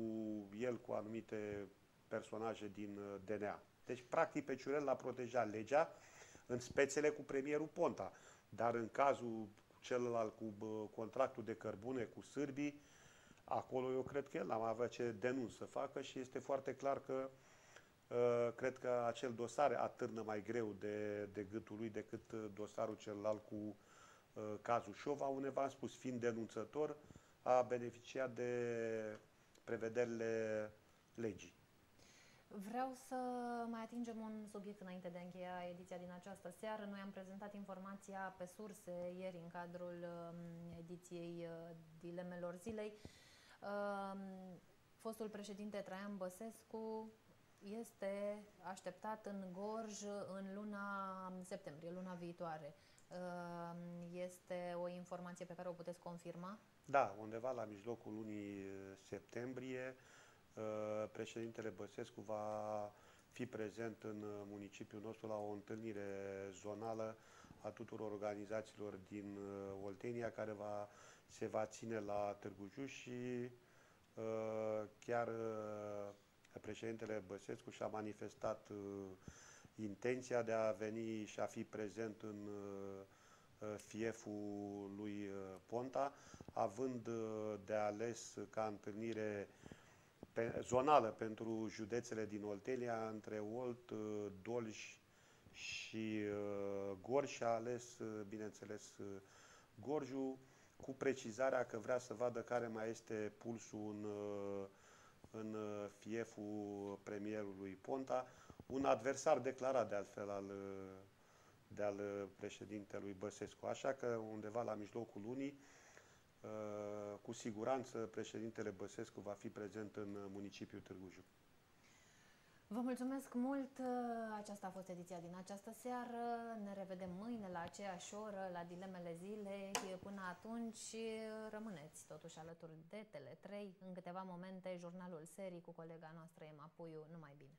el, cu anumite personaje din uh, DNA. Deci, practic, pe Ciurel l-a protejat legea în spețele cu premierul Ponta. Dar în cazul celălalt cu bă, contractul de cărbune cu sârbii, acolo eu cred că el n-am avea ce denunț să facă și este foarte clar că uh, cred că acel dosar atârnă mai greu de, de gâtul lui decât dosarul celălalt cu uh, cazul Șova, unde v-am spus, fiind denunțător, a beneficiat de prevederile legii. Vreau să mai atingem un subiect înainte de a încheia ediția din această seară. Noi am prezentat informația pe surse ieri în cadrul um, ediției uh, Dilemelor Zilei. Um, fostul președinte Traian Băsescu este așteptat în Gorj în luna septembrie, luna viitoare. Um, este o informație pe care o puteți confirma? Da, undeva la mijlocul lunii septembrie Uh, președintele Băsescu va fi prezent în municipiul nostru la o întâlnire zonală a tuturor organizațiilor din uh, Oltenia care va, se va ține la Târgu Jiu și uh, chiar președintele Băsescu și-a manifestat intenția de a veni și a fi prezent în fieful lui Ponta, având de ales ca întâlnire pe, zonală pentru județele din Oltenia, între Olt, uh, Dolj și uh, Gorj și a ales, uh, bineînțeles, Gorjul, cu precizarea că vrea să vadă care mai este pulsul în, în fieful premierului Ponta, un adversar declarat de altfel al, de al președintelui Băsescu. Așa că undeva la mijlocul lunii Uh, cu siguranță președintele Băsescu va fi prezent în municipiul Târgu Jiu. Vă mulțumesc mult! Aceasta a fost ediția din această seară. Ne revedem mâine la aceeași oră, la Dilemele Zilei. Până atunci, rămâneți totuși alături de Tele3. În câteva momente, jurnalul serii cu colega noastră Emma Puiu. Numai bine!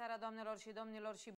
Seara, doamnelor și domnilor, și